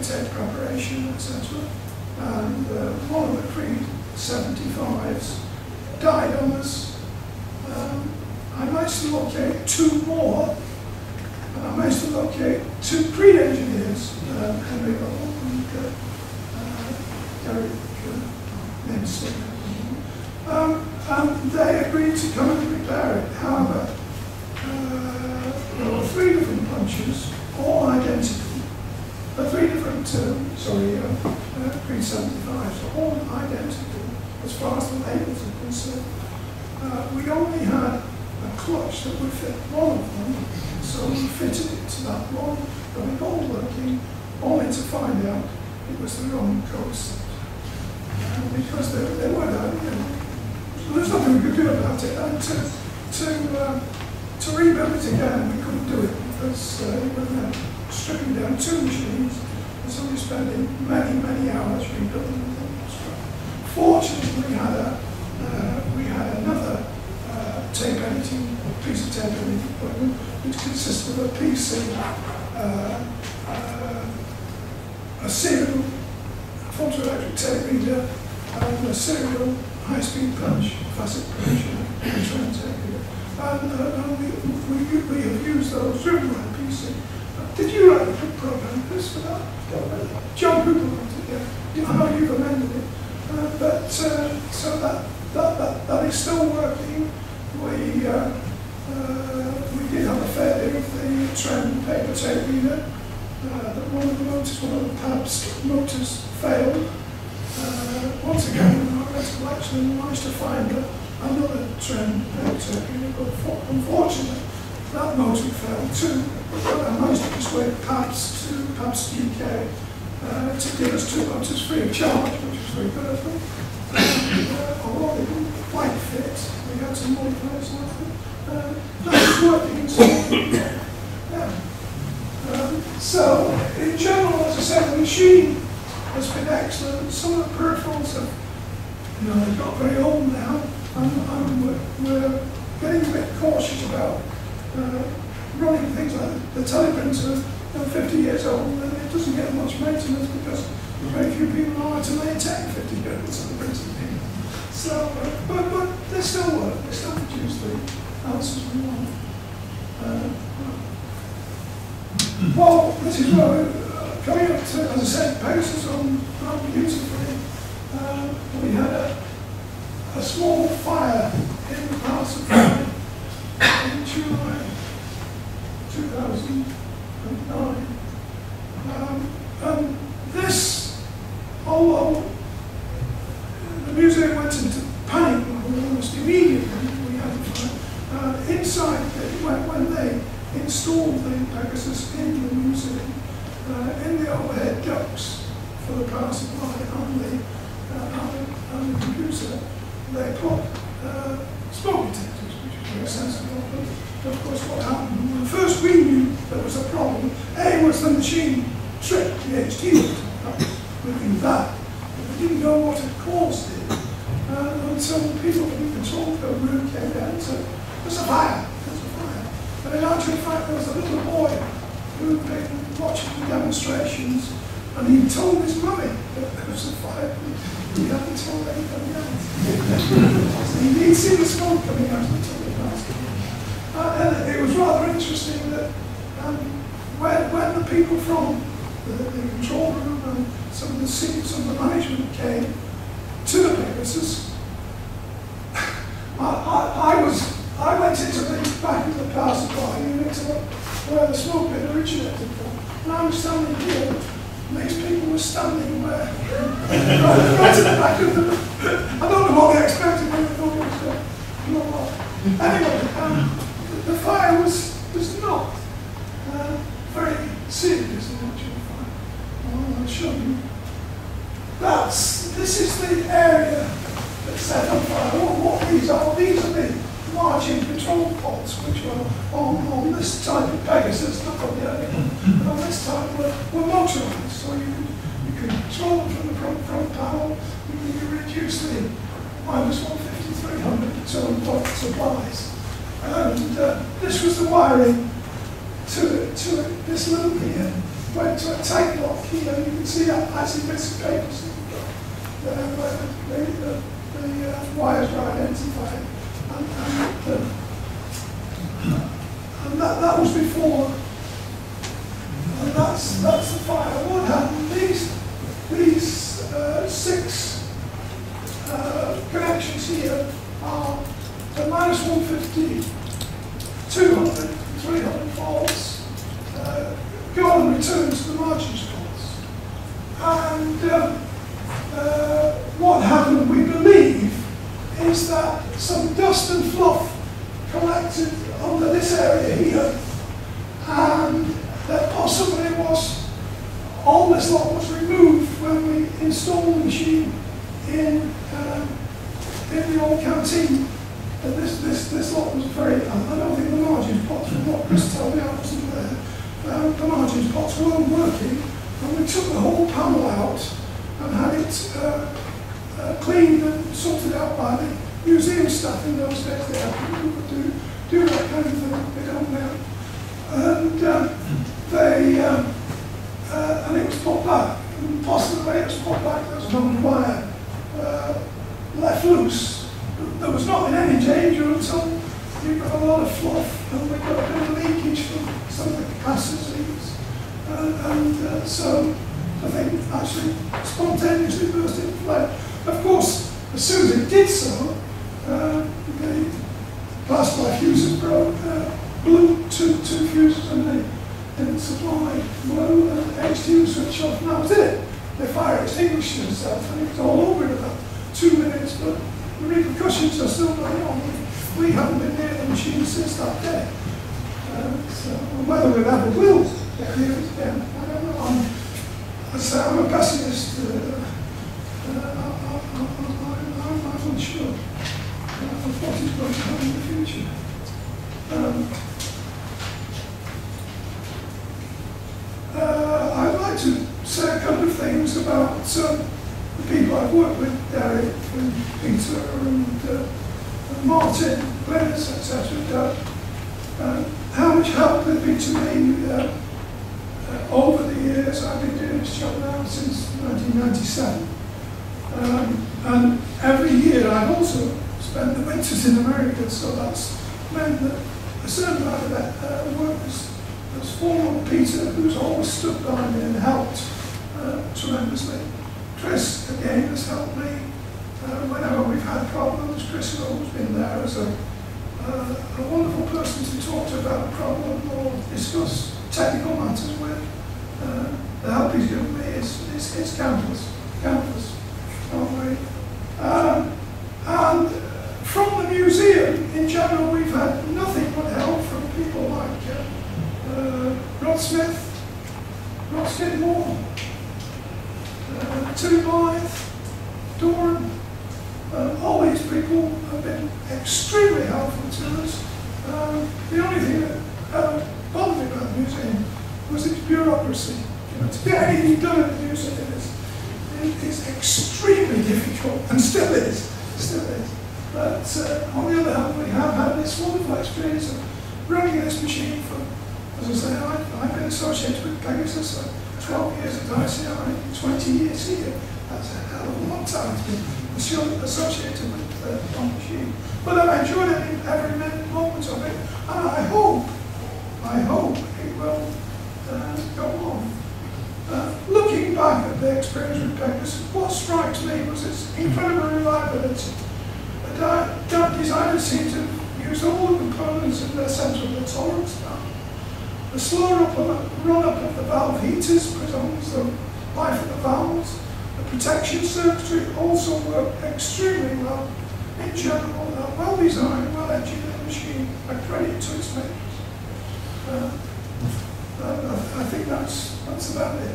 tape preparation, etc. And uh, one of the Creed 75s died on us. Um, I managed to locate two more, and I managed to locate two Creed engineers, uh, Henry Lovell and uh, Gary Nixon. Um, and they agreed to come and repair it. However, uh, there were three different punches, all identical. The three different, um, sorry, uh, uh, 375s, all identical as far as the labels are concerned. Uh, we only had a clutch that would fit one of them, so we fitted it to that one, got it all working, only to find out it was the wrong code set because they, they were there. You know. There's nothing we could do about it. And to, to, uh, to rebuild it again, we couldn't do it. because uh, when they're stripping down two machines, and somebody's spending many, many hours rebuilding them. Fortunately, we had a, uh, we had another uh, tape editing, piece of tape editing equipment, which consisted of a PC, uh, uh, a serial photoelectric tape reader, and a serial high-speed punch, classic punch, and a reader. And, uh, and we, we, we have used those during my. Uh, did you write the program, Chris, for that? John Cooper wrote it, yeah. You know how you've amended it. Uh, but, uh, so that, that, that, that is still working. We, uh, uh, we did have a failure of the trend paper tape reader. Uh, that one of the motors, one of the tabs motors failed. Uh, once again, in our recollection, we managed to find a, another trend paper tape reader, but unfortunately, that motor failed too. But I managed to persuade Papst to Papst UK uh, to give us two motors free of charge, which was very good of them. And, uh, although they didn't quite fit, we had some modifiers like them. Uh, that was working in some yeah. Um, so, in general, as I said, the machine has been excellent. Some of the peripherals have, you know, they've got very old now, and, and we're, getting a bit cautious about uh, running things like the you know, 50 years old, and it doesn't get much maintenance because very few people how to maintain 50 year old teleprinter. So, uh, but, but they still work, they still produce the answers we want. Uh, well, this is where uh, coming up to, as I said, Pegasus on, on beautifully. Uh, we had a, a small fire in the Fire in July 2009. Um, and this, although the museum went into panic almost immediately, we had to find, uh, inside, when, they installed the Pegasus in the museum, uh, in the overhead ducts for the supply on the, uh, on the computer, they put uh, smoke detectors, which is very sensible. But of course, what happened, first we knew there was a problem, A was the machine tripped the HT that. But we didn't know what had caused it uh, until the people in the control room came down and said, there's a fire, there's a fire. But in actual fact, there was a little boy who had been watching the demonstrations and he told his mummy that there was a fire. Hadn't told anybody else. seen the smoke coming out and told him else. Uh, and it was rather interesting that um, when, when the people from the, the control room and some of the some of the management came to the Pegasus, I, I, I was I went into the back of the supply unit to where the smoke had originated from, and I was standing here. These people were standing where, right, the back of the. I don't know what they expected when they thought it was uh, know what. Anyway, um, the, fire was was not uh, very serious in actual fact. I'll show you. That's this is the area that's set on fire. What, what these are? These are the margin control pods which were on, on this type of Pegasus, not on the other. And on this type were, were motorized, so you could, you could control them from the front, front panel. You could reduce the minus 150, 300 to what supplies. And uh, this was the wiring to, to this loop here. Went to a tank lock here, you can see that actually bits of papers that. Uh, the, the, the uh, wires are identified. And, and, and that, that was before, and that's, that's the fire. What happened? These, these uh, six uh, connections here are the minus 150, 200, 300 volts, uh, go and return to the margins pods. And um, uh, what happened, we believe, is that some dust and fluff collected under this area here and that possibly was all this lot was removed when we installed the machine in, um, in the old canteen. And this, this, this lot was very, I don't think the margin pots were not, Chris me I wasn't there, um, the margin pots weren't working and we took the whole panel out and had it uh, uh, cleaned and sorted out by the museum staff in those days. They had people do, do that kind of thing. They don't now. And um, they, um, uh, and it was put back. And possibly it was put back, there was no wire uh, left loose. There was not in any danger until you got a lot of fluff and we got a bit of leakage from some of the capacities. Uh, and uh, so I think actually spontaneously burst into flame. Of course, as soon as it did so, uh, the light fuses broke, uh, blew two, two fuses and they didn't supply blew and HT was switched off and that was it. The fire extinguished itself and it was all over in about two minutes, but the repercussions are still going on. We haven't been near the machine since that day. Uh, so whether we ever will it again, I don't know. I'm, I'm a pessimist. Uh, uh, unsure uh, of what is going to happen in the future. Um, uh, I'd like to say a couple of things about um, the people I've worked with, Derek and Peter and uh, Martin, Glennis, etc. Uh, how much help they've been to me uh, uh, over the years. I've been doing this job now since 1997. Um, and every year I've also spent the winters in America, so that's meant that a certain amount of that uh, work has, has fallen on Peter, who's always stood by me and helped uh, tremendously. Chris, again, has helped me. Uh, whenever we've had problems, Chris has always been there as a, uh, a wonderful person to talk to about a problem or discuss technical matters with. Uh, the help he's given me is, is, is countless, countless. Um, and from the museum, in general, we've had nothing but help from people like uh, uh, Rod Smith, Rod Skidmore, uh, Tim Blythe, Doron. Uh, all these people have been extremely helpful to us. Um, the only thing that uh, bothered me about the museum was its bureaucracy. You know, to get anything done at the museum is it is extremely difficult, and still is, still is. But uh, on the other hand, we have had this wonderful experience of running this machine for, as I say, I, I've been associated with Pegasus for 12 years at ICI, 20 years here. That's a hell of a long time to be associated with uh, machine. But I've enjoyed every, every minute, moment of it, and I hope, I hope it will uh, go on. Uh, looking back at the experience with Pegasus, what strikes me was its incredible reliability. The Dart designers seem to use all the components in their centre of the tolerance band. The slow run-up of the valve heaters prolongs the life of the valves. The protection circuitry also worked extremely well. In general, a well-designed, well-engineered machine, a credit to its makers. Uh, uh, I think that's, that's about it.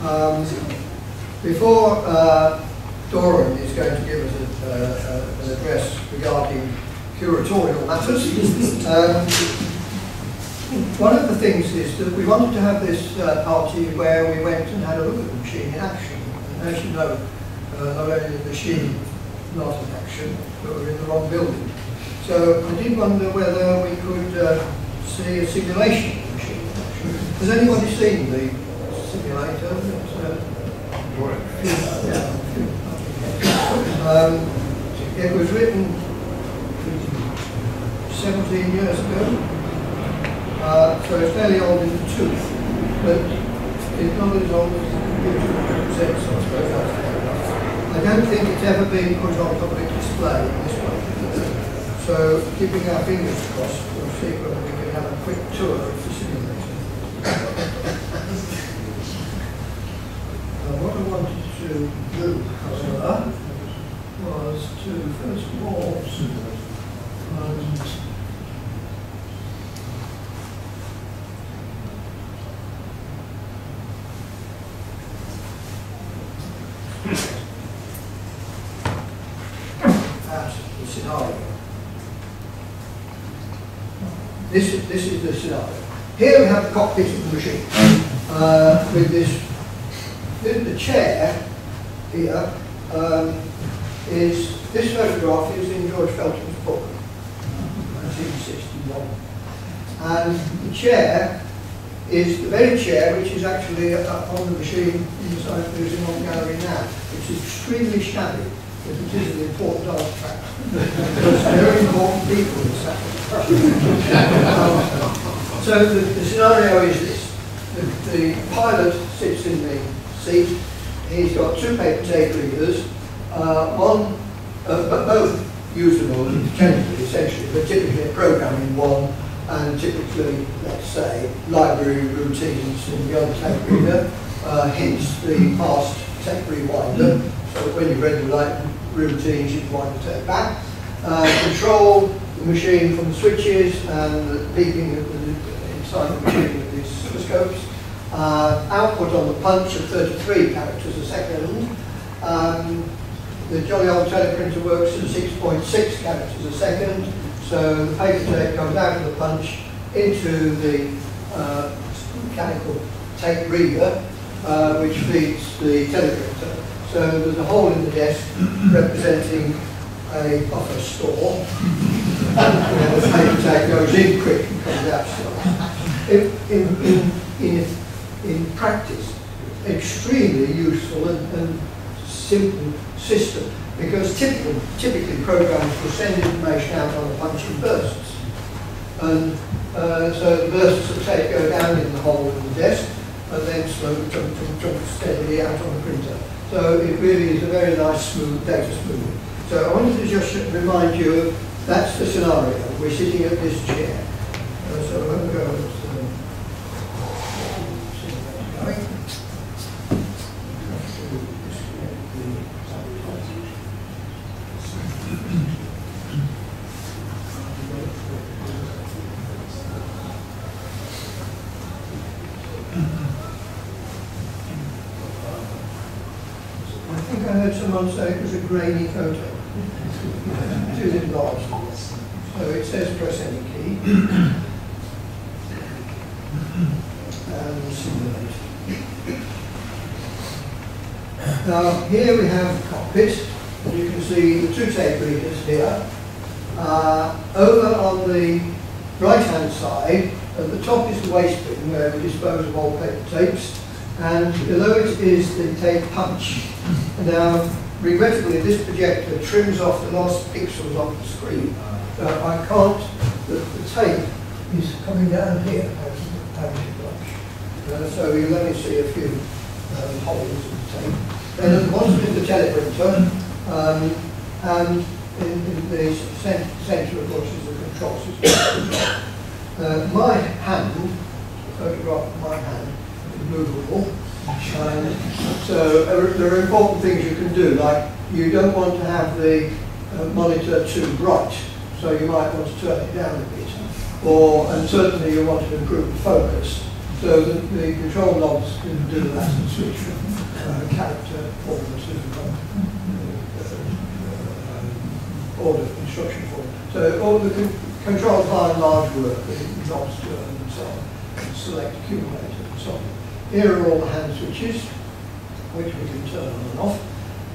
Um, before uh, Doron is going to give us a, uh, an address regarding curatorial matters, um, the things is that we wanted to have this uh, party where we went and had a look at the machine in action. And as you know, uh, not only the machine not in action, but we're in the wrong building. So I did wonder whether we could uh, see a simulation of the machine in action. Has anybody seen the simulator? Uh, yeah. Um, it was written 17 years ago. Uh, so it's fairly old in the tooth, but it's not as old as the computer represents, I suppose that's. I don't think it's ever been put on public display in this way. So keeping our fingers crossed, we'll see whether we can have a quick tour of the simulator. Uh, what I wanted to do, however, was to first of all um, at the scenario. This is, this is the scenario. Here we have the cockpit of the machine uh, with this, the, the chair here um, is, this photograph is in George Felton's book, 1961. And the chair is the very chair which is actually up on the machine in the Science Museum on gallery now, is extremely shabby, but it is an important artifact. Because *laughs* very important people in *laughs* um, So the, the scenario is this. The, the pilot sits in the seat, he's got two paper tape readers, uh, one, uh, but both usable and interchangeably essentially, but typically a program in one and typically, let's say, library routines in the other tape reader, uh, hence the past tape rewinder. So when you read the like routines, you wind the tape back. Uh, control the machine from the switches and the beeping of the, inside the machine with these oscilloscopes. Uh, output on the punch of 33 characters a second. Um, the jolly old teleprinter works at 6.6 characters a second. So the paper tape comes out of the punch into the uh, mechanical tape reader, uh, which feeds the teleprinter. So there's a hole in the desk representing a buffer store, *laughs* where the paper tape goes in quick and comes out slow. In, in, in, in, practice, extremely useful and, and simple system because typically, typically programs will send information out on a bunch of bursts. And uh, so the bursts of tape go down in the hole in the desk and then slowly jump, jump, jump steadily out on the printer. So it really is a very nice smooth data smoothing. So I wanted to just remind you that's the scenario. We're sitting at this chair. Uh, so I'm going someone say it was a grainy photo. Too enlarged. So it says press any key. and simulate. Here we have the cockpit. You can see the two tape readers here. Uh, over on the right hand side, at the top is the waste bin where we dispose of old paper tapes and below it is the tape punch. Now, regrettably, this projector trims off the last pixels off the screen. So I can't, the, the tape is coming down here of the. Uh, so you'll only see a few um, holes in the tape. At the bottom is the teleprinter, um, and in, in the centre, of course, is the control system. *coughs* Uh, my hand, the photograph of my hand, movable. Um, so uh, there are important things you can do, like you don't want to have the uh, monitor too bright, so you might want to turn it down a bit. Or, and certainly you want to improve the focus, so that the control knobs can do that and switch from uh, character format to uh, order of instruction form. So all the con controls by and large work, the turn and so on, select accumulator and so on. Here are all the hand switches, which we can turn on and off.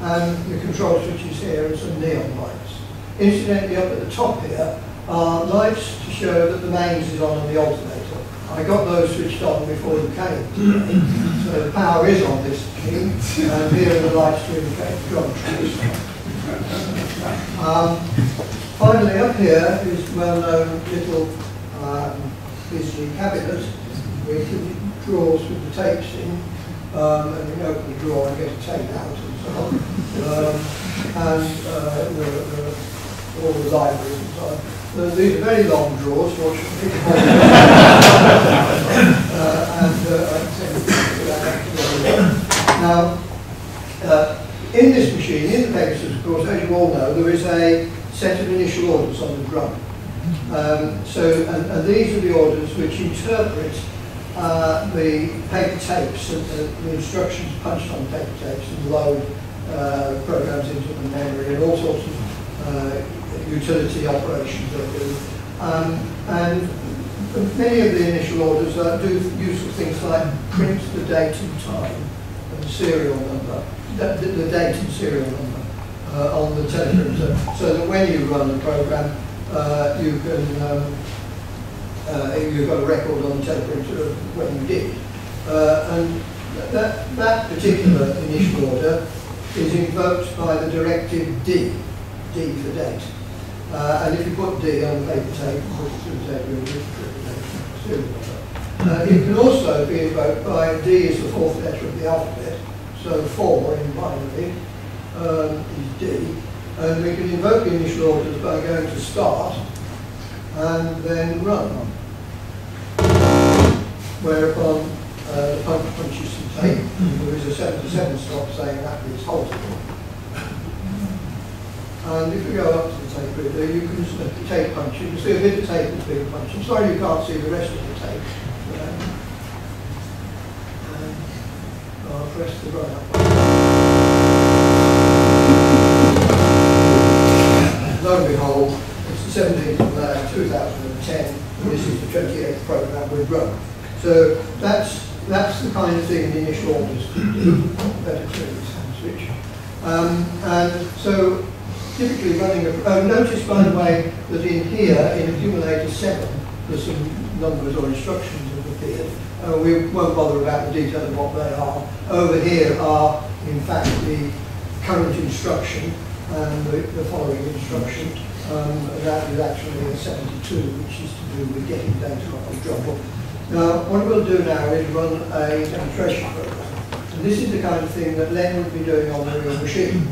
And the control switches here are some neon lights. Incidentally, up at the top here are lights to show that the mains is on and the alternator. I got those switched on before you came so the power is on this machine, and here the lights the geometry. Um, finally, up here is well-known little um, cabinet with drawers with the tapes in, um, and you open the drawer and get a tape out and so on. Um, and uh, the, the, all the libraries and so on. These are very long drawers, fortunately. *laughs* uh, and uh, now, uh, in this machine, in the Pegasus, of course, as you all know, there is a set of initial orders on the drum. Um, so, and, and, these are the orders which interpret uh, the paper tapes, and the, the, instructions punched on paper tapes and load uh, programs into the memory and all sorts of uh, utility operations they do. Um, and many of the initial orders uh, do useful things like print the date and time and serial number, the, the, date and serial number uh, on the teleprinter, so that when you run the program, uh, you can um, uh, you've got a record on the teleprinter of when you did. Uh, and that, that particular initial order is invoked by the directive D, D for date. Uh, and if you put D on the paper tape, the the. Uh, it can also be invoked by D is the fourth letter of the alphabet, so four in binary um, is D. And we can invoke the initial orders by going to start and then run. Whereupon uh, the punch punches some tape, there is a 77 stop saying that it's halted. And if we go up to the tape reader, you can see the tape punch, you can see a bit of tape that's being punched. I'm sorry you can't see the rest of the tape. Um, um, I'll press the run up button. Lo and behold, it's the 17th of May 2010, and this is the 28th program we've run. So that's, that's the kind of thing the initial orders do, better clearly hand switch. Um, and so typically running a, oh, notice by the way that in here, in accumulator 7, there's some numbers or instructions that appeared. Uh, we won't bother about the detail of what they are. Over here are, in fact, the current instruction and the, the following instruction. Um, that is actually a 72, which is to do with getting data off the Dropbox. Now, what we'll do now is run a demonstration program. And this is the kind of thing that Len would be doing on the real machine.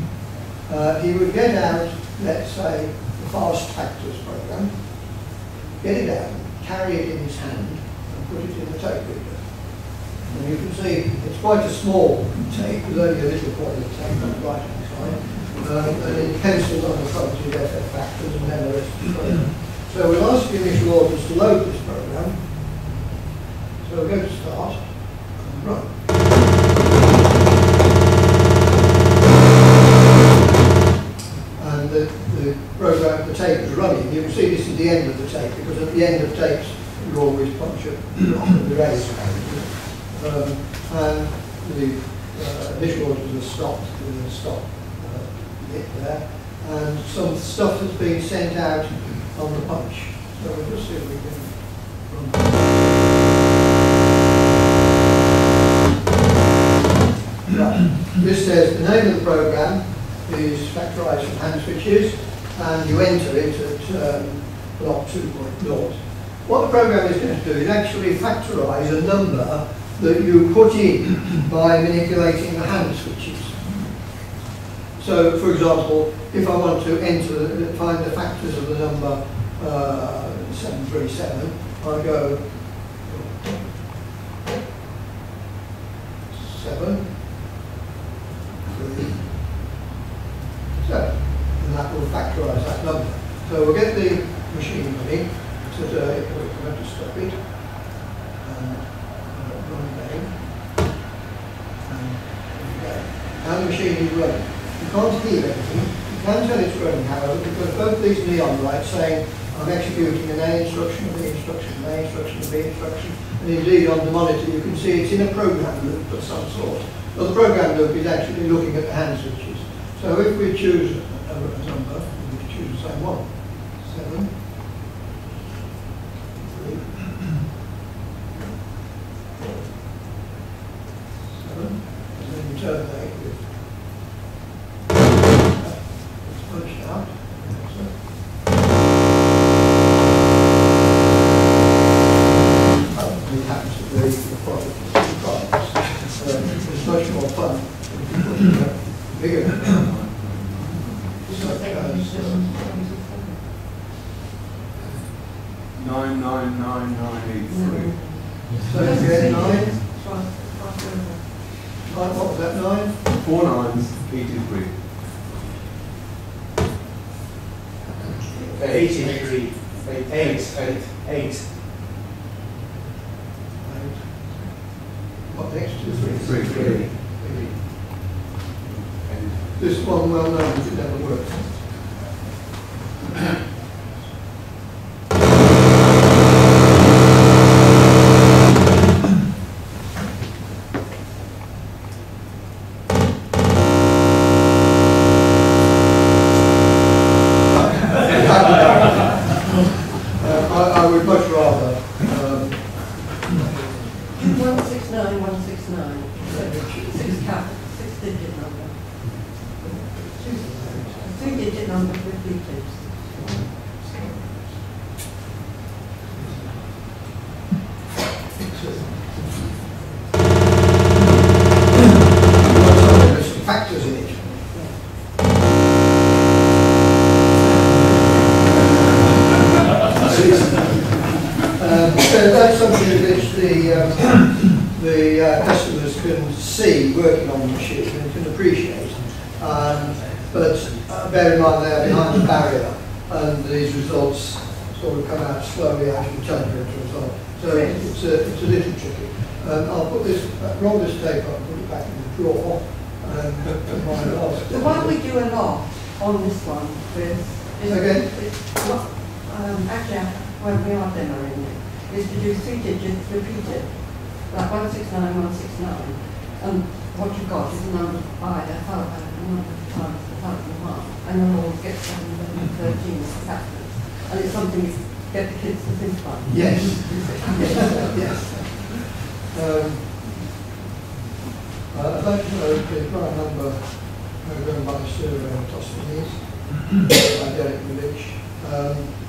Uh, he would get out, let's say, the fast factors program, get it out, carry it in his hand, and put it in the tape reader. And you can see it's quite a small tape, there's only a little point of tape on the right hand side. Um, and it pencil on the front you get FF factors and then the rest of the program. So we'll ask the initial orders to load this program. So we'll go to start and run. The, the program, the tape is running. You can see this is the end of the tape because at the end of tapes you always punch a *coughs* the erase. Um, and the uh, initial orders are stopped with a stop uh, bit there. And some stuff has been sent out on the punch. So we'll just see if we can run. This says the name of the program is factorised from hand switches and you enter it at um, block 2.0. What the program is going to do is actually factorise a number that you put in by manipulating the hand switches. So, for example, if I want to enter, find the factors of the number uh, 737, I go 7, 3, 7, and that will factorise that number. So we'll get the machine so uh, we're going to stop it, and uh, run again, and there. Now the machine is running. You can't hear anything. You can tell it's running, however, because both these neon lights saying I'm executing an A instruction, a B instruction, an A instruction, a B instruction, and indeed on the monitor you can see it's in a program loop of some sort. Well, the program loop is actually looking at the hand switches. So if we choose a, number, we choose the same one, seven, three, seven, and then you terminate with it's punched out. So, oh, it happens to be the product of two products. So it's much more fun if you put it up bigger. So, uh, so- Nine nine nine nine eight three. So if you had nine, nine, what was that, nine? Four nines, eighty-three. Eighty-three. Eight. Eight. Eight. Eight. Eight. What next, two, three? Three. Three. And this one well known if it never works. Uh, I, I would much rather, um, One six nine, one six nine, six cap, six digit number. Two, three digit number with details. There's factors in it. *laughs* Um, so that's something which the, um, the uh, customers can see working on the machine and can appreciate. Um, but uh, bear in mind they are behind the barrier and these results sort of come out slowly out of the temperature as well. So it's a, it's a little tricky. Um, I'll put this, uh, roll this tape up and put it back in the drawer. And uh, my *laughs* last. So why we do a lot on this one, Chris? is- Again? is what, Um, actually, when we are demoing it, is to do three digits repeated, like one six nine, one six nine. And what you've got is a number by a thousand, a number times a thousand one, and then all get seven, eleven, thirteen factors. And it's something you get the kids to think about. Yes. *laughs* Yes. Um, uh, I'd like to know the prime number uh, run by Sir uh, Toscanes, *coughs* by Derek Milledge. Um,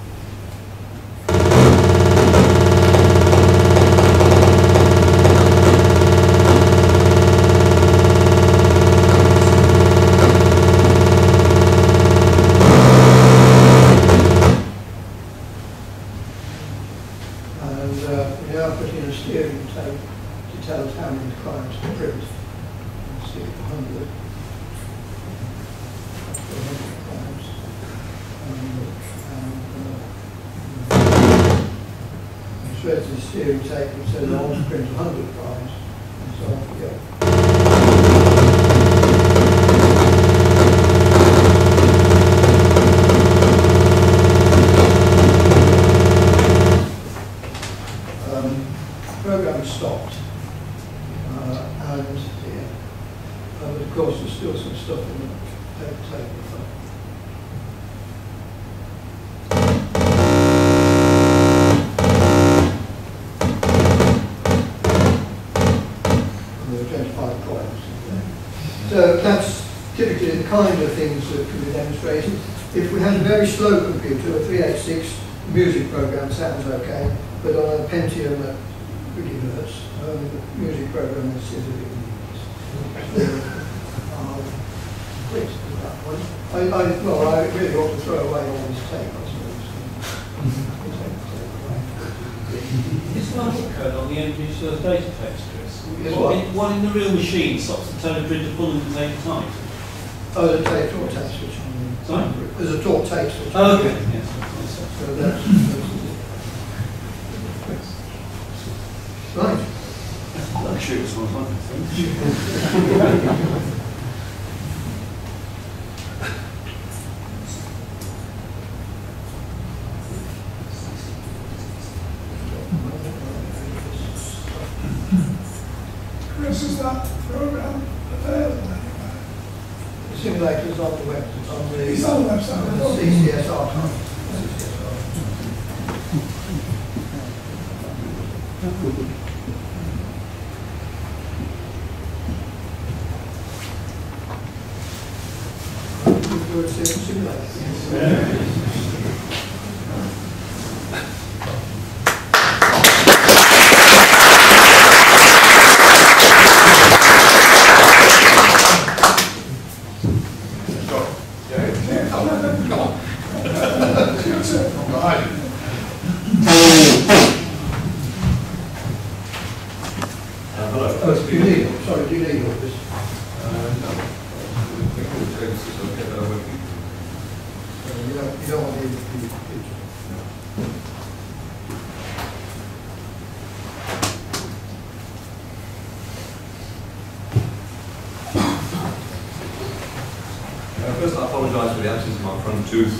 the absence of my front tooth.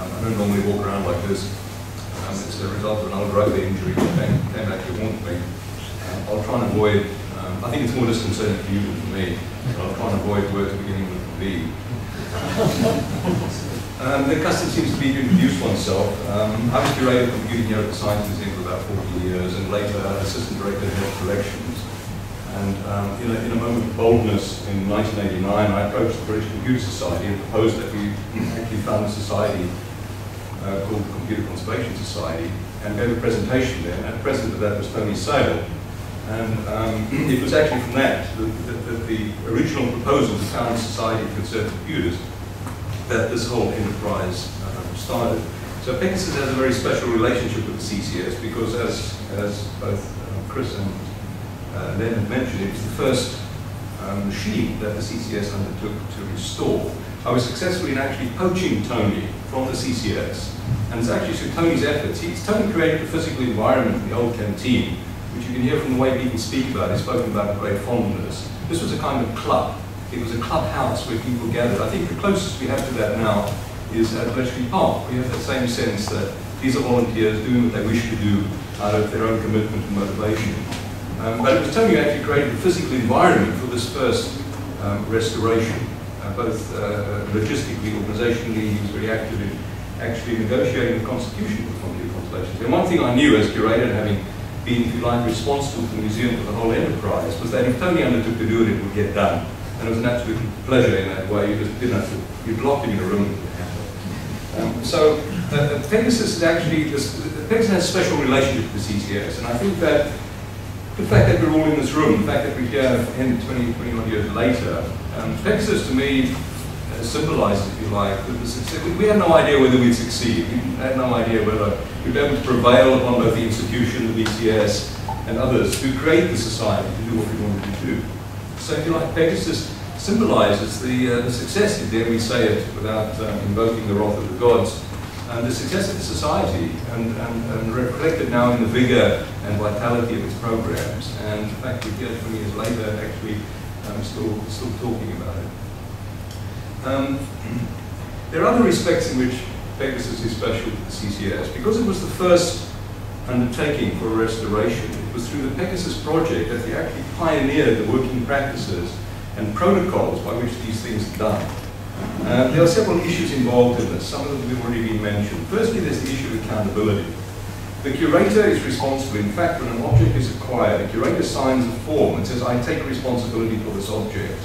Um, I don't normally walk around like this. Um, it's the result of an old rugby injury that came, came back to haunt me. Um, I'll try and avoid, um, I think it's more disconcerting for you than for me, but I'll try and avoid words beginning with V. *laughs* Um, the custom seems to be to introduce oneself. Um, I was curator of computing here at the Science Museum for about 40 years and later assistant director of collections. And um, in, a, in a moment of boldness in 1989, I approached the British Computer Society and proposed that we actually found a society uh, called the Computer Conservation Society and gave a presentation there. And the president of that was Tony Sale. And um, it was actually from that that, that, the original proposal to found a Society of Conserved Computers that this whole enterprise um, started. So Pegasus has a very special relationship with the CCS because as, as both uh, Chris and uh, Len had mentioned, it was the first um, machine that the CCS undertook to restore. I was successful in actually poaching Tony from the CCS, and it's actually through Tony's efforts. He's, Tony created a physical environment in the old canteen, which you can hear from the way people speak about it, spoken about with great fondness. This was a kind of club it was a clubhouse where people gathered. I think the closest we have to that now is at Bletchley Park. We have that same sense that these are volunteers doing what they wish to do out of their own commitment and motivation. Um, but it was Tony who actually created the physical environment for this first um, restoration, uh, both uh, logistically, organizationally, he was very active in actually negotiating the constitution for Frontier Constellations. And one thing I knew as curator, having been, if you like, responsible for the museum for the whole enterprise, was that if Tony undertook to do it, it would get done. And it was an absolute pleasure in that way. You just didn't have to, you'd him in a room. Um, so uh, Pegasus is actually, this, Pegasus has a special relationship with the CCS. And I think that the fact that we're all in this room, the fact that we're here 10, 20, 21 years later, um, Pegasus to me uh, symbolizes, if you like, the success. We, we had no idea whether we'd succeed. We had no idea whether we'd be able to prevail upon both the institution, the BCS, and others to create the society to do what we wanted to do. So if you like, Pegasus symbolizes the, uh, the success, dare we say it without um, invoking the wrath of the gods, and the success of the society, and, and, and, reflected now in the vigor and vitality of its programs. And in fact, we're here 20 years later, actually, still, still talking about it. Um, *clears throat* there are other respects in which Pegasus is special to the CCS. Because it was the first undertaking for a restoration, it was through the Pegasus project that they actually pioneered the working practices and protocols by which these things are done. Uh, there are several issues involved in this, some of them have already been mentioned. Firstly, there's the issue of accountability. The curator is responsible. In fact, when an object is acquired, the curator signs a form and says, I take responsibility for this object.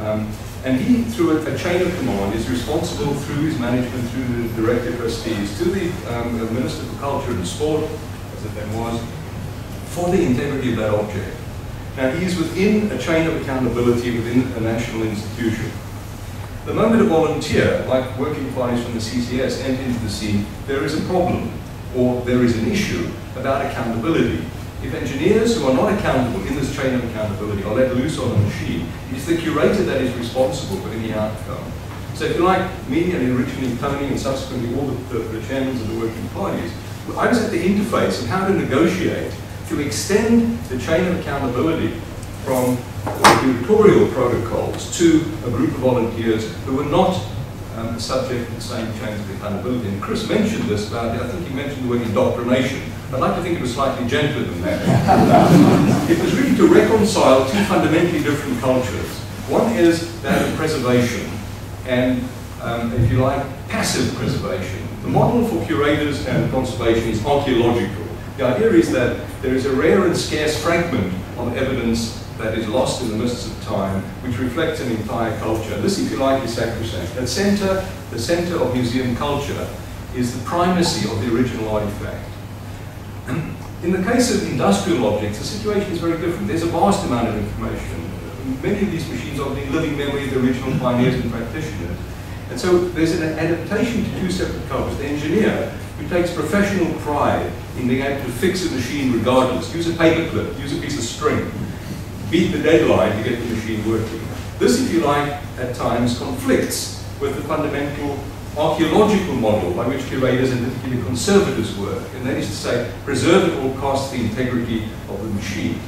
Um, and he, through a, a, chain of command, is responsible through his management, through the director trustees, to the um, Minister for Culture and Sport, as it then was, for the integrity of that object. Now, he is within a chain of accountability within a national institution. The moment a volunteer, like working parties from the CCS, enter into the scene, there is a problem, or there is an issue about accountability. If engineers who are not accountable in this chain of accountability are let loose on a machine, it is the curator that is responsible for any outcome. So if you like, me and originally Tony and subsequently all the, the, the chairmen of the working parties, I was at the interface of how to negotiate to extend the chain of accountability from curatorial protocols to a group of volunteers who were not um, subject to the same chains of accountability. And Chris mentioned this about, I think he mentioned the word indoctrination. I'd like to think it was slightly gentler than that. *laughs* it was really to reconcile two fundamentally different cultures. One is that of preservation and, um, if you like, passive preservation. The model for curators and conservation is archaeological. The idea is that there is a rare and scarce fragment of evidence that is lost in the mists of time, which reflects an entire culture. This, if you like, is sacrosanct. At center, the center of museum culture is the primacy of the original artifact. *clears throat* In the case of industrial objects, the situation is very different. There's a vast amount of information. Many of these machines are the living memory of the original pioneers and practitioners. And so there's an adaptation to two separate cultures. The engineer who takes professional pride in being able to fix a machine regardless. Use a paper clip, use a piece of string, beat the deadline to get the machine working. This, if you like, at times conflicts with the fundamental archaeological model by which curators and particularly conservators work, and that is to say, preserve at all costs the integrity of the machine.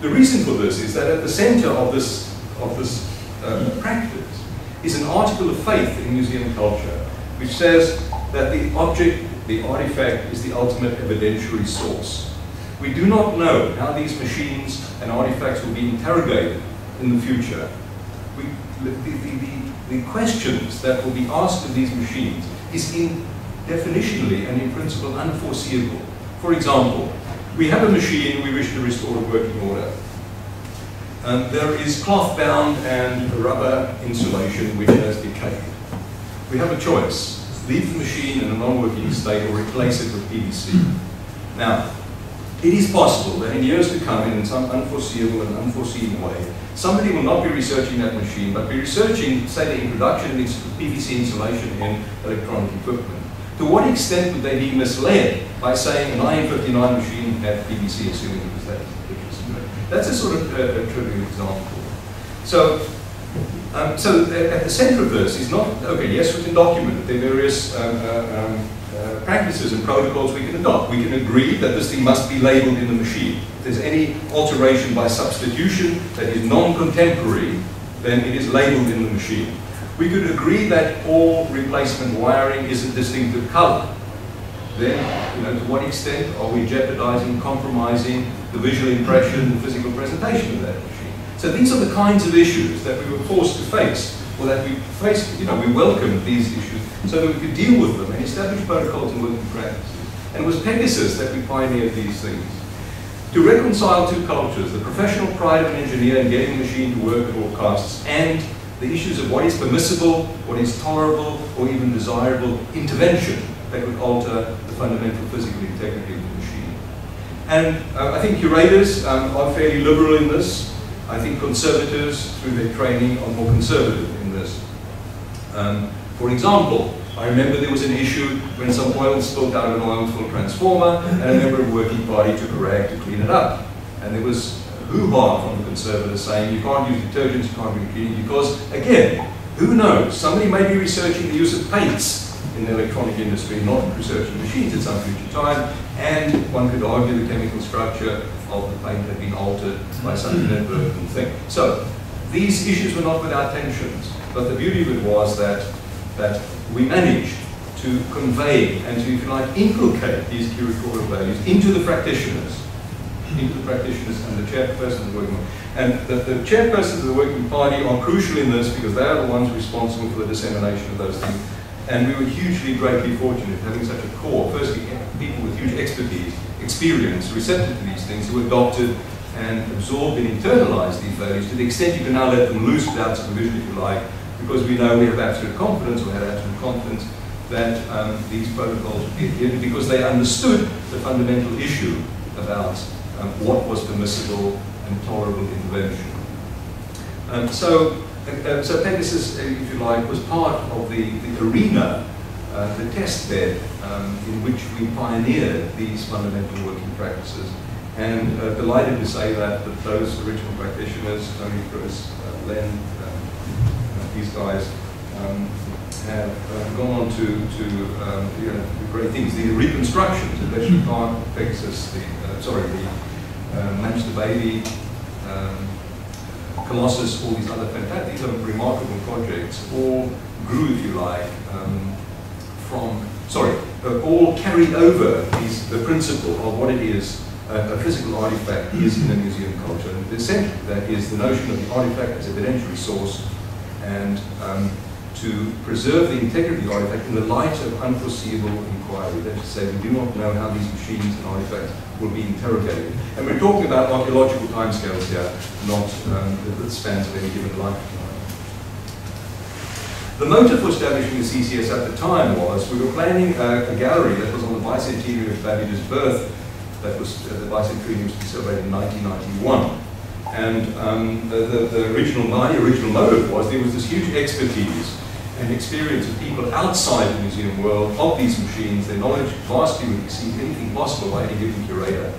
The reason for this is that at the center of this, of this um, practice is an article of faith in museum culture, which says that the object, the artifact, is the ultimate evidentiary source. We do not know how these machines and artifacts will be interrogated in the future. We, the, the, the, the questions that will be asked of these machines is in definitionally and in principle unforeseeable. For example, we have a machine we wish to restore to working order. Um, there is cloth bound and rubber insulation which has decayed. We have a choice. Leave the machine in a non-working state or replace it with PVC. Now, it is possible that in years to come, in some unforeseeable and unforeseen way, somebody will not be researching that machine, but be researching, say, the introduction of PVC insulation in electronic equipment. To what extent would they be misled by saying an IM59 machine had PVC, assuming it was that That's a sort of uh, a trivial example. So, um, so at the center of this is not, okay, yes, we can document the various um, uh, um, uh, practices and protocols we can adopt. We can agree that this thing must be labeled in the machine. If there's any alteration by substitution that is non-contemporary, then it is labeled in the machine. We could agree that all replacement wiring is a distinctive color. Then, you know, to what extent are we jeopardizing, compromising the visual impression, the physical presentation of that machine? So these are the kinds of issues that we were forced to face, or that we faced, you know, we welcomed these issues so that we could deal with them and establish protocols and working practices. And it was Pegasus that we pioneered these things. To reconcile two cultures, the professional pride of an engineer in getting a machine to work at all costs, and the issues of what is permissible, what is tolerable, or even desirable intervention that would alter the fundamental physical integrity of the machine. And uh, I think curators um, are fairly liberal in this. I think conservators, through their training, are more conservative. Um, for example, I remember there was an issue when some oil spilled out of an oil-filled transformer, and a member of the working party took a rag to clean it up. And there was hoo-ha from the conservatives saying you can't use detergents, you can't be cleaning, because, again, who knows? Somebody may be researching the use of paints in the electronic industry, not researching machines at some future time, and one could argue the chemical structure of the paint had been altered by some inadvertent thing. So, these issues were not without tensions, but the beauty of it was that that we managed to convey and to, if you like, inculcate these curatorial values into the practitioners, into the practitioners and the chairpersons of the working party. And the, the chairpersons of the working party are crucial in this because they are the ones responsible for the dissemination of those things. And we were hugely, greatly fortunate having such a core, firstly, people with huge expertise, experience, receptive to these things, who adopted and absorbed and internalized these values to the extent you can now let them loose without supervision, if you like, because we know we have absolute confidence, we had absolute confidence, that um, these protocols would because they understood the fundamental issue about um, what was permissible and tolerable intervention. Um, so, uh, so Pegasus, uh, if you like, was part of the, the arena, uh, the test bed um, in which we pioneered these fundamental working practices. And uh, delighted to say that, that those original practitioners, Tony Chris, uh, Len, these guys um, have uh, gone on to, to um, you know, great things. The reconstructions of Bletchley Park, Pegasus, the, uh, sorry, the uh, Manchester Baby, um, Colossus, all these other fantastic, these are remarkable projects, all grew, if you like, um, from, sorry, uh, all carried over these, the principle of what it is uh, a physical artifact is in a museum culture. And the center that is the notion of the artifact as evidentiary source and um, to preserve the integrity of the artifact in the light of unforeseeable inquiry. That is to say, we do not know how these machines and artifacts will be interrogated. And we're talking about archaeological timescales here, not um, the, the spans of any given lifetime. The motive for establishing the CCS at the time was we were planning a, a gallery that was on the bicentenary of Babbage's birth, that was uh, the bicentenary was to be celebrated in 1991. And um, the, the, original, my original motive was there was this huge expertise and experience of people outside the museum world of these machines. Their knowledge vastly would exceed anything possible by any given curator.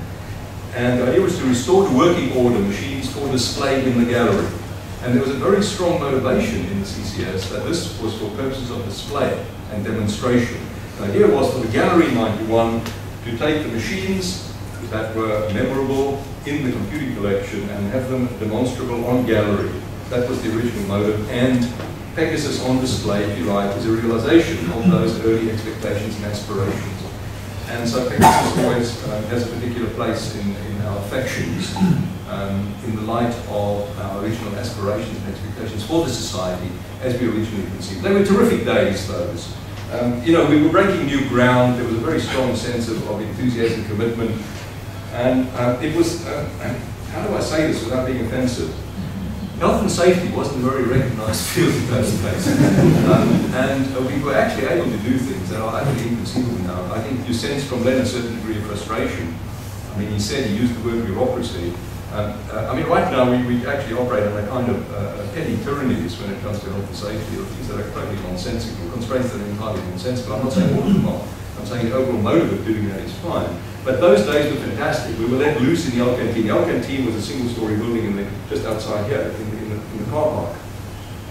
And the idea was to restore to working order machines for display in the gallery. And there was a very strong motivation in the CCS that this was for purposes of display and demonstration. The idea was for the gallery in 91 to take the machines that were memorable in the computing collection and have them demonstrable on gallery. That was the original motive. And Pegasus on display, if you like, is a realization of those early expectations and aspirations. And so Pegasus always uh, has a particular place in, in our affections um, in the light of our original aspirations and expectations for the society as we originally conceived. They were terrific days, those. Um, you know, we were breaking new ground. There was a very strong sense of, of enthusiasm, commitment, and uh, it was, uh, how do I say this without being offensive? Health and safety wasn't a very recognized *laughs* field in those days. um, and uh, we were actually able to do things that are utterly inconceivable now. I think you sense from Len a certain degree of frustration. I mean, he said he used the word bureaucracy. Um, uh, I mean, right now we, we actually operate on a kind of uh, petty tyrannies when it comes to health and safety, or things that are totally nonsensical, constraints that are entirely nonsensical. I'm not saying all of them are. I'm saying the overall motive of doing that is fine. But those days were fantastic. We were let loose in the El Canteen. The El Canteen was a single-story building in the, just outside here, in the, in the, in the car park.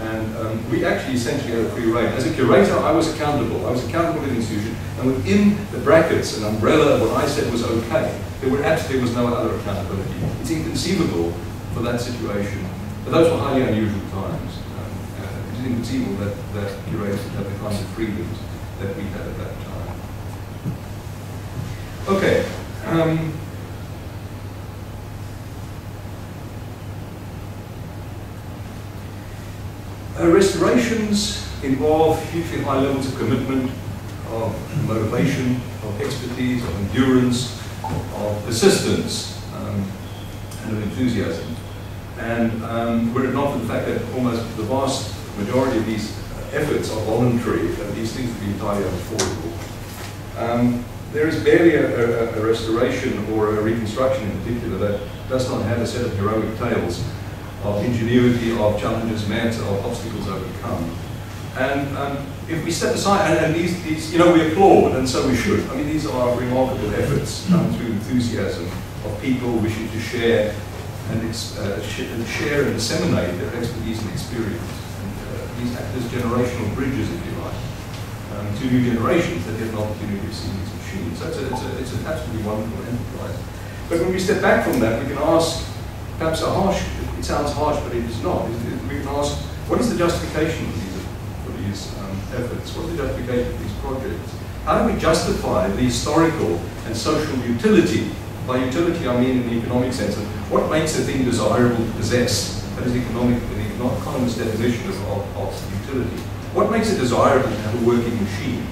And um, we actually essentially had a free reign. As a curator, I was accountable. I was accountable to the institution. And within the brackets, an umbrella of what I said was okay, there, were absolutely, was no other accountability. It's inconceivable for that situation. But those were highly unusual times. Um, uh, it is inconceivable that, that curators have the kinds of freedoms that we had at that time. Okay. Um, uh, restorations involve hugely high levels of commitment, of motivation, of expertise, of endurance, of persistence, um, and of enthusiasm. And um, were it not for the fact that almost the vast majority of these efforts are voluntary, these things would be entirely unaffordable. Um, there is barely a, a, a, restoration or a reconstruction in particular that does not have a set of heroic tales of ingenuity, of challenges met, of obstacles overcome. And um, if we step aside, and, and, these, these, you know, we applaud, and so we should. I mean, these are remarkable efforts done through enthusiasm of people wishing to share and, uh, sh and share and disseminate their expertise and experience. And, uh, these act as generational bridges, if you like, um, to new generations that get an opportunity to see these a, it's, a, it's an absolutely wonderful enterprise. But when we step back from that, we can ask, perhaps a harsh, it sounds harsh, but it is not. We can ask, what is the justification for these, for these um, efforts? What is the justification for these projects? How do we justify the historical and social utility? By utility, I mean in the economic sense of what makes a thing desirable to possess? That is economic, the economist's definition of, of, of utility. What makes it desirable to have a working machine?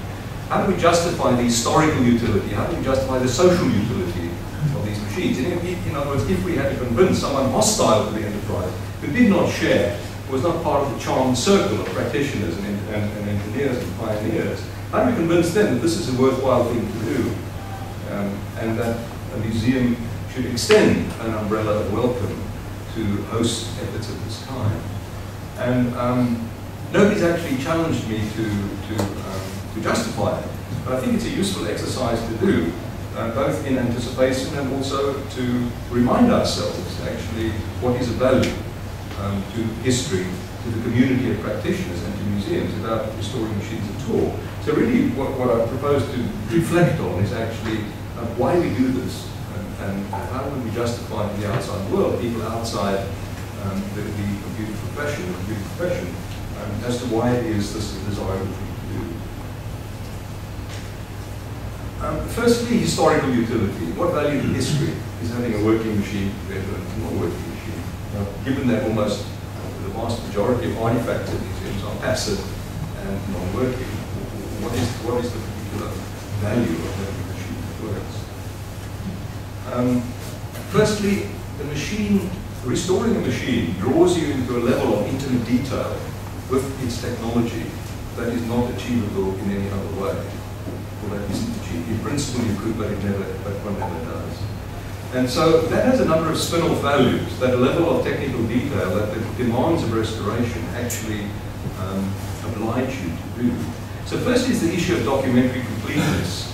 How do we justify the historical utility? How do we justify the social utility of these machines? In, in other words, if we had to convince someone hostile to the enterprise, who did not share, was not part of the charmed circle of practitioners and, and, and engineers and pioneers, how do we convince them that this is a worthwhile thing to do? Um, and that a museum should extend an umbrella of welcome to host efforts of this kind. And um, nobody's actually challenged me to, to um, to justify it. But I think it's a useful exercise to do, uh, both in anticipation and also to remind ourselves actually what is of value um, to history, to the community of practitioners and to museums about restoring machines at all. So really what, what I propose to reflect on is actually uh, why we do this and, and, how would we justify to the outside world, people outside um, the, the, computer profession, the computer profession, um, as to why it is this is desirable Um, firstly, historical utility. What value to history is having a working machine compared to a non-working machine? Now, given that almost the vast majority of artifacts in museums are passive and non-working, what is, what is the particular value of having a machine that works? Um, firstly, the machine, restoring a machine draws you into a level of intimate detail with its technology that is not achievable in any other way that isn't. In principle, you could, but never, but one never does. And so that has a number of spin-off values, that level of technical detail that the demands of restoration actually um, oblige you to do. So first is the issue of documentary completeness.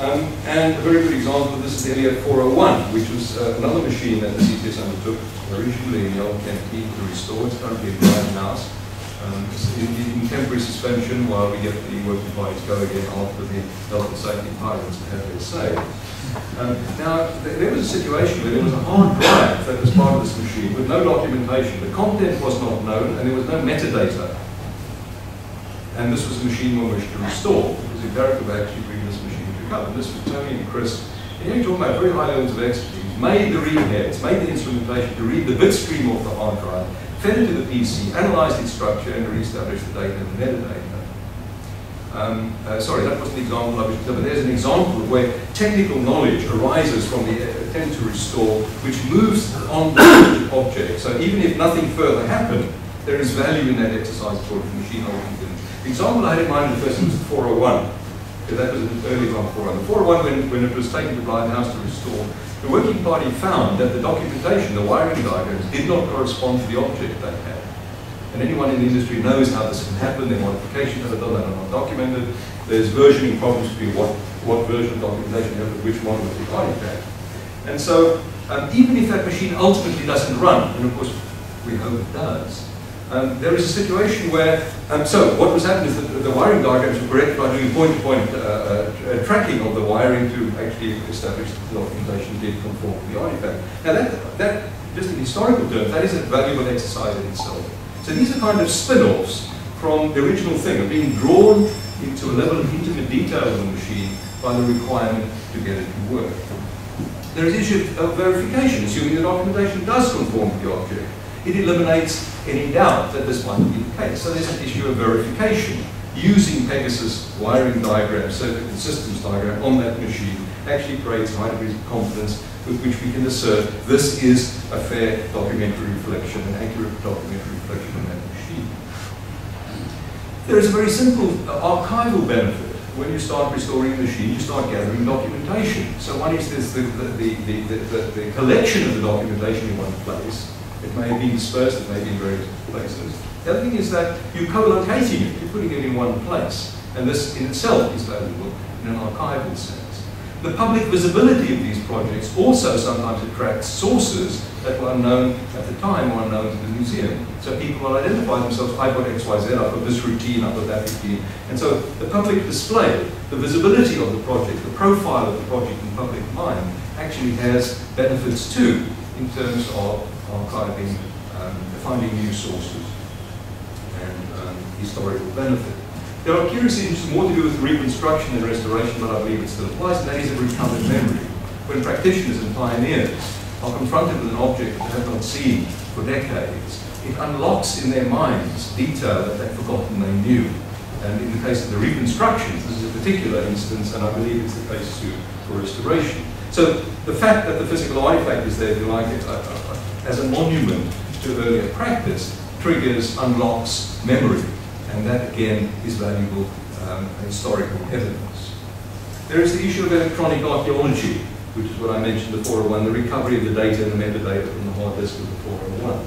Um, and a very good example of this is Elliott 401, which was uh, another machine that the CCS undertook originally in the old canteen to restore. It's currently in Blythe House um, in, in, temporary suspension while we get the working parties go again after the health and safety pilots have their say. Um, now, th there was a situation where there was a hard drive that was part of this machine with no documentation. The content was not known and there was no metadata and this was a machine one wished to restore. Was imperative to actually bring this machine to cover. This was Tony and Chris, and you're talking about very high levels of expertise, made the read heads, made the instrumentation to read the bit stream off the hard drive, fed it to the PC, analyzed its structure, and re-established the data and the metadata. Um, uh, sorry, that wasn't the example I was but there's an example where technical knowledge arises from the attempt to restore, which moves on the object. So even if nothing further happened, there is value in that exercise for machine holding The example I had in mind in the first was the 401, because that was an early one 401. The 401, when, when it was taken to Blythe House to restore, the working party found that the documentation, the wiring diagrams, did not correspond to the object they had. And anyone in the industry knows how this can happen. There are modifications that are done that are not documented. There's versioning problems between what, what version of documentation you have with which model of the artifact. And so, um, even if that machine ultimately doesn't run, and of course we hope it does, um, there is a situation where, um, so what was happening is that the, wiring diagrams were corrected by doing point-to-point -point, uh, uh, tracking of the wiring to actually establish that the documentation did conform to the artifact. Now that, that, just in historical terms, that is a valuable exercise in itself. So these are kind of spin-offs from the original thing of being drawn into a level of intimate detail of the machine by the requirement to get it to work. There is issue of verification, assuming the documentation does conform to the object. It eliminates any doubt that this might be the case. So there's an issue of verification. Using Pegasus wiring diagram, circuit and systems diagram on that machine actually creates high degrees of confidence with which we can assert this is a fair documentary reflection, an accurate documentary reflection on that machine. There is a very simple uh, archival benefit. When you start restoring a machine, you start gathering documentation. So one is this, the, the, the, the, the collection of the documentation in one place. It may be dispersed, it may be in various places. The other thing is that you're co-locating it, you're putting it in one place. And this in itself is valuable in an archival sense. The public visibility of these projects also sometimes attracts sources that were unknown at the time or unknown to the museum. So people will identify themselves, I've got XYZ, I've got this routine, I've got that routine. And so the public display, the visibility of the project, the profile of the project in public mind actually has benefits too in terms of archiving, um, finding new sources and um, historical benefit. There are curious issues more to do with reconstruction and restoration, but I believe it still applies, and that is a recovered memory. When practitioners and pioneers are confronted with an object they have not seen for decades, it unlocks in their minds detail that they've forgotten they knew. And in the case of the reconstructions, this is a particular instance, and I believe it's the case too for restoration. So the fact that the physical artifact is there, if you like, it, uh, uh, as a monument to earlier practice, triggers, unlocks memory and that again is valuable um, historical evidence. There is the issue of electronic archaeology, which is what I mentioned, the 401, the recovery of the data and the metadata from the hard disk of the 401.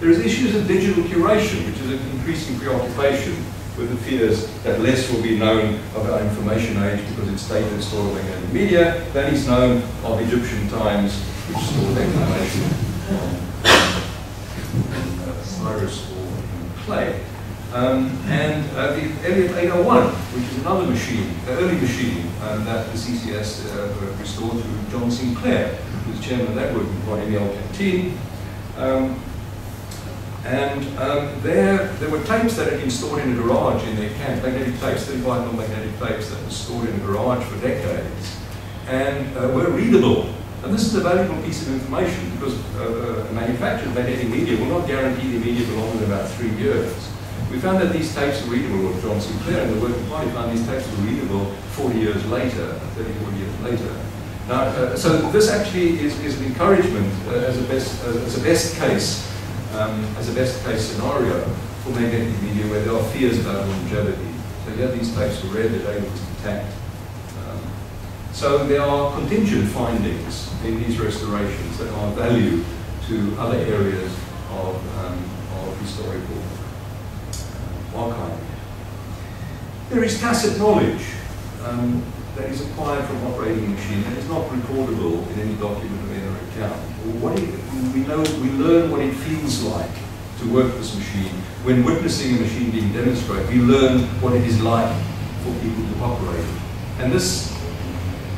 There is issues of digital curation, which is an increasing preoccupation with the fears that less will be known of our information age because its data stored in magnetic media than is known of Egyptian times, which stored information on uh, papyrus or in clay. Um, and uh, the Elliott 801, which is another machine, an early machine um, that the CCS uh, restored to John Sinclair, who was chairman of that working in the. Um, and there, there were tapes that had been stored in a garage in their camp, magnetic tapes, 35 mm magnetic tapes that were stored in a garage for decades, and uh, were readable. And this is a valuable piece of information because uh, uh, a manufacturer of magnetic media will not guarantee the media for longer than about three years. We found that these tapes were readable, or John Sinclair and the working party found these tapes were readable 40 years later, 30, 40 years later. Now, uh, so this actually is, is an encouragement uh, as, a best, uh, as a best case, um, as a best case scenario for magnetic media where there are fears about longevity. So yeah, these tapes were read, the data was intact. Um, so there are contingent findings in these restorations that are of value to other areas of, um, of historical archive. There is tacit knowledge um, that is acquired from operating machine and is not recordable in any document of any account. What it, we, know, we learn what it feels like to work this machine. When witnessing a machine being demonstrated, we learn what it is like for people to operate. And this,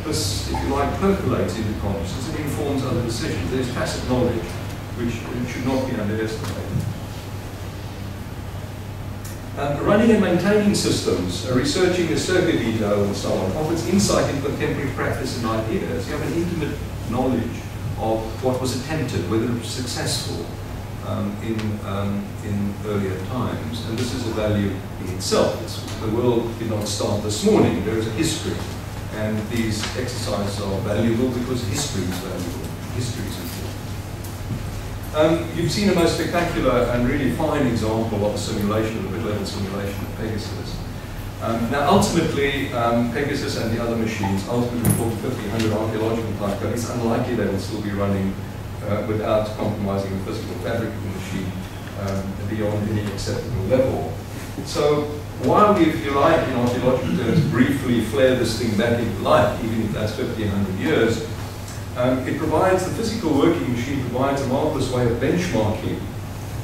if you like, percolates into consciousness. It informs other decisions. There's tacit knowledge which should not be underestimated. Um, running and maintaining systems, uh, researching the circuit detail and so on, offers insight into contemporary practice and ideas. You have an intimate knowledge of what was attempted, whether it was successful um, in, um, in earlier times. And this is a value in itself. It's, the world did not start this morning. There is a history. And these exercises are valuable because history is valuable. History is important. Um, you've seen a most spectacular and really fine example of a simulation, a mid-level simulation of Pegasus. Um, now, ultimately, um, Pegasus and the other machines, ultimately 40, 50, 100 archaeological type but it's unlikely they will still be running uh, without compromising the physical fabric of the machine um, beyond any acceptable level. So, while we, if you like, in archaeological terms, briefly flare this thing back into life, even if that's 50, 100 years, um, it provides, the physical working machine provides a marvelous way of benchmarking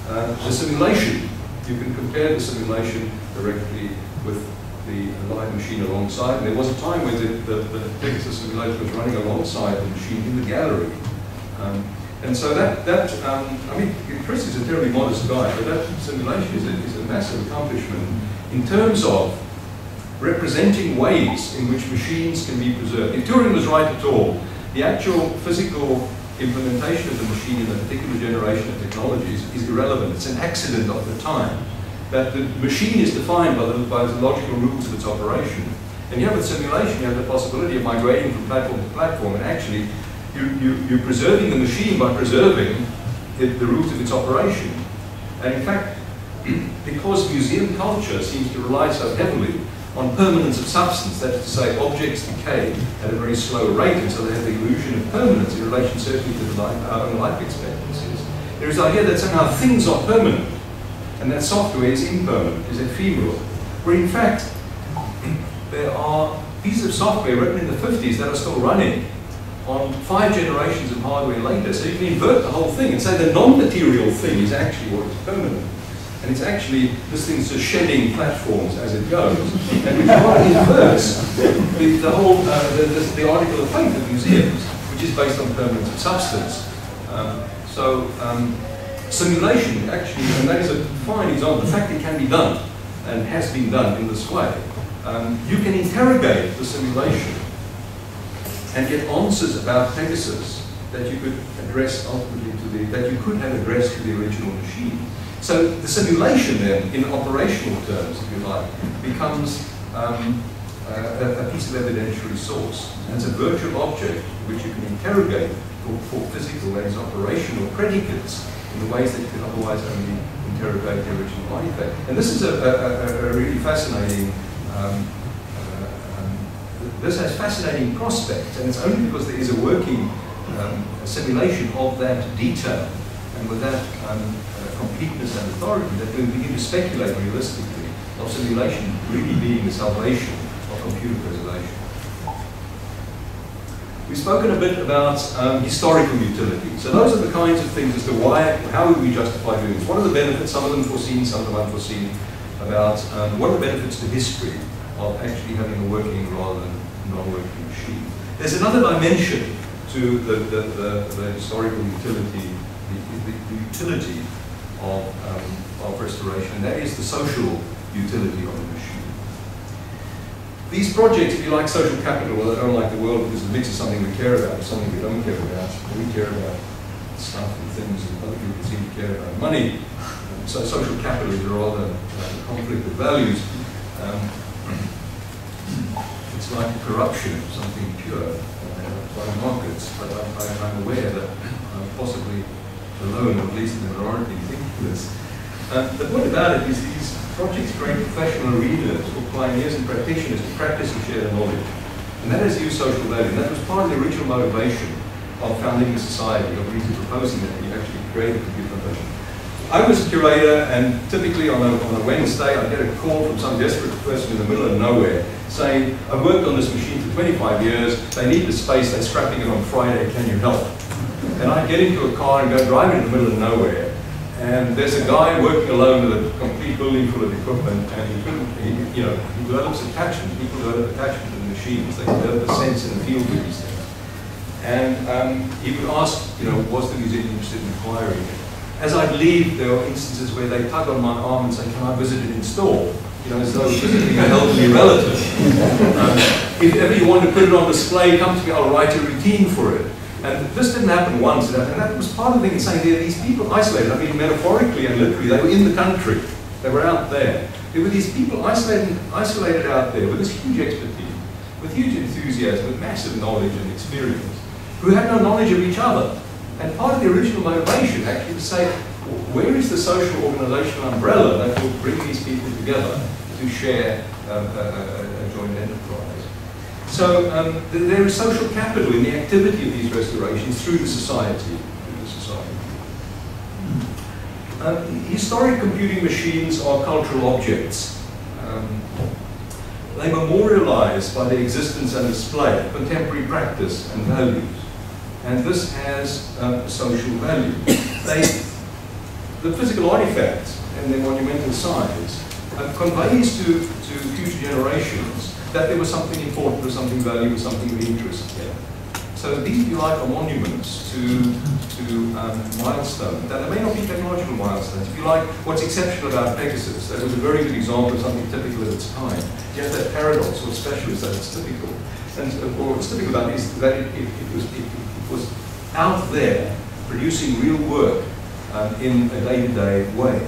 uh, the simulation. You can compare the simulation directly with the live machine alongside. And there was a time when the, the, the Pegasus simulation was running alongside the machine in the gallery. Um, and so that, that um, I mean, Chris is a terribly modest guy, but that simulation is a, is a massive accomplishment in terms of representing ways in which machines can be preserved. If Turing was right at all, the actual physical implementation of the machine in a particular generation of technologies is irrelevant. It's an accident of the time. That the machine is defined by the, by the logical rules of its operation. And here with simulation, you have the possibility of migrating from platform to platform, and actually, you, you, you're preserving the machine by preserving the rules of its operation. And in fact, because museum culture seems to rely so heavily on permanence of substance, that is to say, objects decay at a very slow rate, so they have the illusion of permanence in relation certainly to the life, our own life expectancies. There is the idea that somehow things are permanent, and that software is impermanent, is ephemeral, where in fact, *clears throat* there are pieces of software written in the 50s that are still running on five generations of hardware later. So you can invert the whole thing and say the non-material thing is actually what is permanent. And it's actually, this thing's just shedding platforms as it goes. And kind of inverts the, the whole, uh, the, the, the, article of faith of museums, which is based on permanence of substance. Um, so, um, simulation actually, and that is a fine example, the fact it can be done, and has been done in this way. Um, you can interrogate the simulation and get answers about Pegasus that you could address ultimately to the, that you could have addressed to the original machine. So the simulation then, in operational terms, if you like, becomes um, a, a, piece of evidentiary source. And it's a virtual object which you can interrogate for, for physical and operational predicates in the ways that you could otherwise only interrogate the original artifact. And this is a, a, a really fascinating, um, uh, um, this has fascinating prospects, and it's only because there is a working um, simulation of that detail and with that um, uh, completeness and authority that we begin to speculate realistically of simulation really being the salvation of computer preservation. We've spoken a bit about um, historical utility. So those are the kinds of things as to why, how would we justify doing this? What are the benefits, some of them foreseen, some of them unforeseen, about um, what are the benefits to history of actually having a working rather than non-working machine? There's another dimension to the, the, the, the historical utility, the, the, utility of, um, of restoration, that is the social utility of the machine. These projects, if you like social capital, well, they don't like the world because the mix is something we care about something we don't care about. We care about stuff and things, and other people seem to care about money. Um, so social capital is rather uh, conflict of values. Um, *clears throat* it's like corruption, of something pure by markets, but I, am aware that I'm possibly alone, or at least in the minority, Uh, the point about it is these projects create professional readers or pioneers and practitioners to practice and share their knowledge. And that has used social value. And that was part of the original motivation of founding the society, of really proposing that you actually create a computer profession. I was a curator, and typically on a, on a Wednesday, I'd get a call from some desperate person in the middle of nowhere saying, I've worked on this machine for 25 years, they need the space, they're scrapping it on Friday, can you help? And I'd get into a car and go driving in the middle of nowhere, and there's a guy working alone with a complete building full of equipment, and he couldn't, he, you know, he develops attachment, people develop attachment to the machines, they develop a sense and a feel for these things. And um, he would ask, you know, was the museum interested in acquiring it? as I'd leave, there were instances where they tug on my arm and say, can I visit it in store? You know, as though visiting an elderly relative. *laughs* Um, if ever you want to put it on display, come to me, I'll write a routine for it. And this didn't happen once, and that was part of the saying these people isolated. I mean, metaphorically and literally, they were in the country. They were out there. There were these people isolated, isolated out there with this huge expertise, with huge enthusiasm, with massive knowledge and experience, who had no knowledge of each other. And part of the original motivation actually to say, where is the social organizational umbrella that will bring these people together to share um, a, a, a, joint enterprise? So um, there is social capital in the activity of these restorations through the society. Through the society. Um, historic computing machines are cultural objects. Um, they memorialize by their existence and display contemporary practice and values and this has um, social value. They, the physical artifacts and their monumental size uh, conveys to, to future generations that there was something important, or something valuable, or something of interest here. So these, if you like, are monuments to, to um, milestones. Now, they may not be technological milestones. If you like, what's exceptional about Pegasus, that was a very good example of something typical of its time. You have that paradox or specialist that it's typical. And or what's typical about it is that it, it, it was, it, was out there producing real work um, in a day-to-day -day way.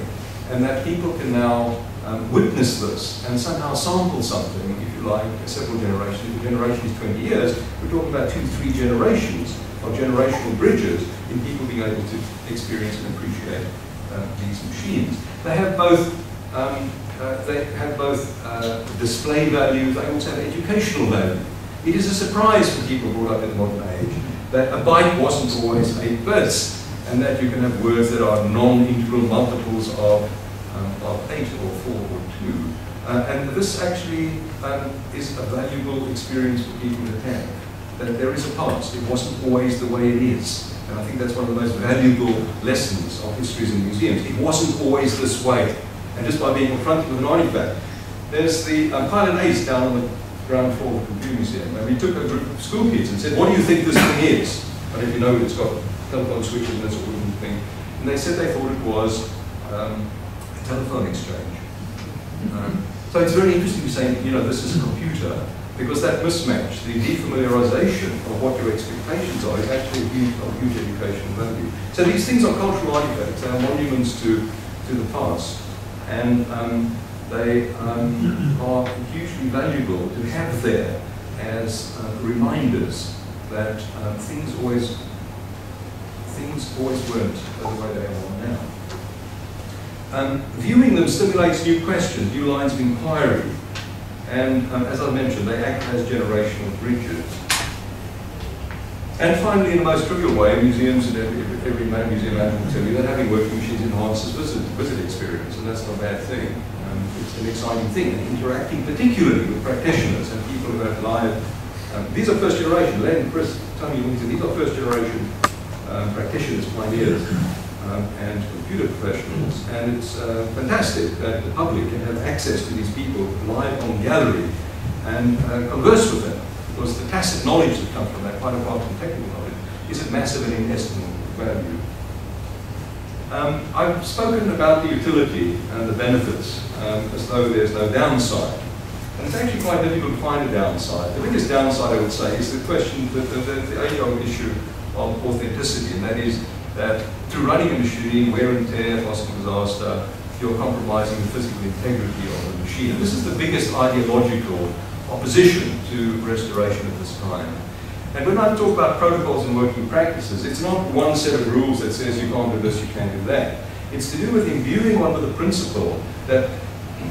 And that people can now um, witness this and somehow sample something, you like, several generations. If the generation is 20 years, we're talking about two, three generations of generational bridges in people being able to experience and appreciate uh, these machines. They have both um, uh, they have both uh, display value, they also have educational value. It is a surprise for people brought up in the modern age that a byte wasn't always eight bits, and that you can have words that are non-integral multiples of, um, of eight or four or two. Uh, and this actually um, is a valuable experience for people to have, that there is a past. It wasn't always the way it is. And I think that's one of the most valuable lessons of histories and museums. It wasn't always this way. And just by being confronted with an artifact, there's the um, Pilot ACE down on the ground floor of the Computer Museum, and we took a group of school kids and said, what do you think this thing is? I don't if you know it's got telephone switches and this wooden thing. And they said they thought it was um, a telephone exchange. Um, so it's very interesting to say, you know, this is a computer, because that mismatch, the defamiliarization of what your expectations are, is actually a huge, of huge educational value. So these things are cultural artifacts, they are monuments to, to the past. And um, they um, are hugely valuable to have there as uh, reminders that uh, things always things always weren't the way they are now. Um, viewing them stimulates new questions, new lines of inquiry, and um, as I mentioned, they act as generational bridges. And finally, in the most trivial way, museums and every, every museum will tell you that having working machines enhances visit, visit experience, and that's not a bad thing it's an exciting thing, and interacting particularly with practitioners and people who have live. Um, these are first generation, Len, Chris, Tony, these are first generation um, practitioners, pioneers, um, and computer professionals. And it's uh, fantastic that the public can have access to these people live on gallery and uh, converse with them. Because the tacit knowledge that comes from that, quite apart from technical knowledge, is of massive and inestimable value. Um, I've spoken about the utility and the benefits um, as though there's no downside. And it's actually quite difficult to find a downside. The biggest downside, I would say, is the question, the, the, the, the issue of authenticity, and that is that through running a machine, wear and tear, loss and disaster, you're compromising the physical integrity of the machine. And this is the biggest ideological opposition to restoration at this time. And when I talk about protocols and working practices, it's not one set of rules that says you can't do this, you can't do that. It's to do with imbuing one with the principle that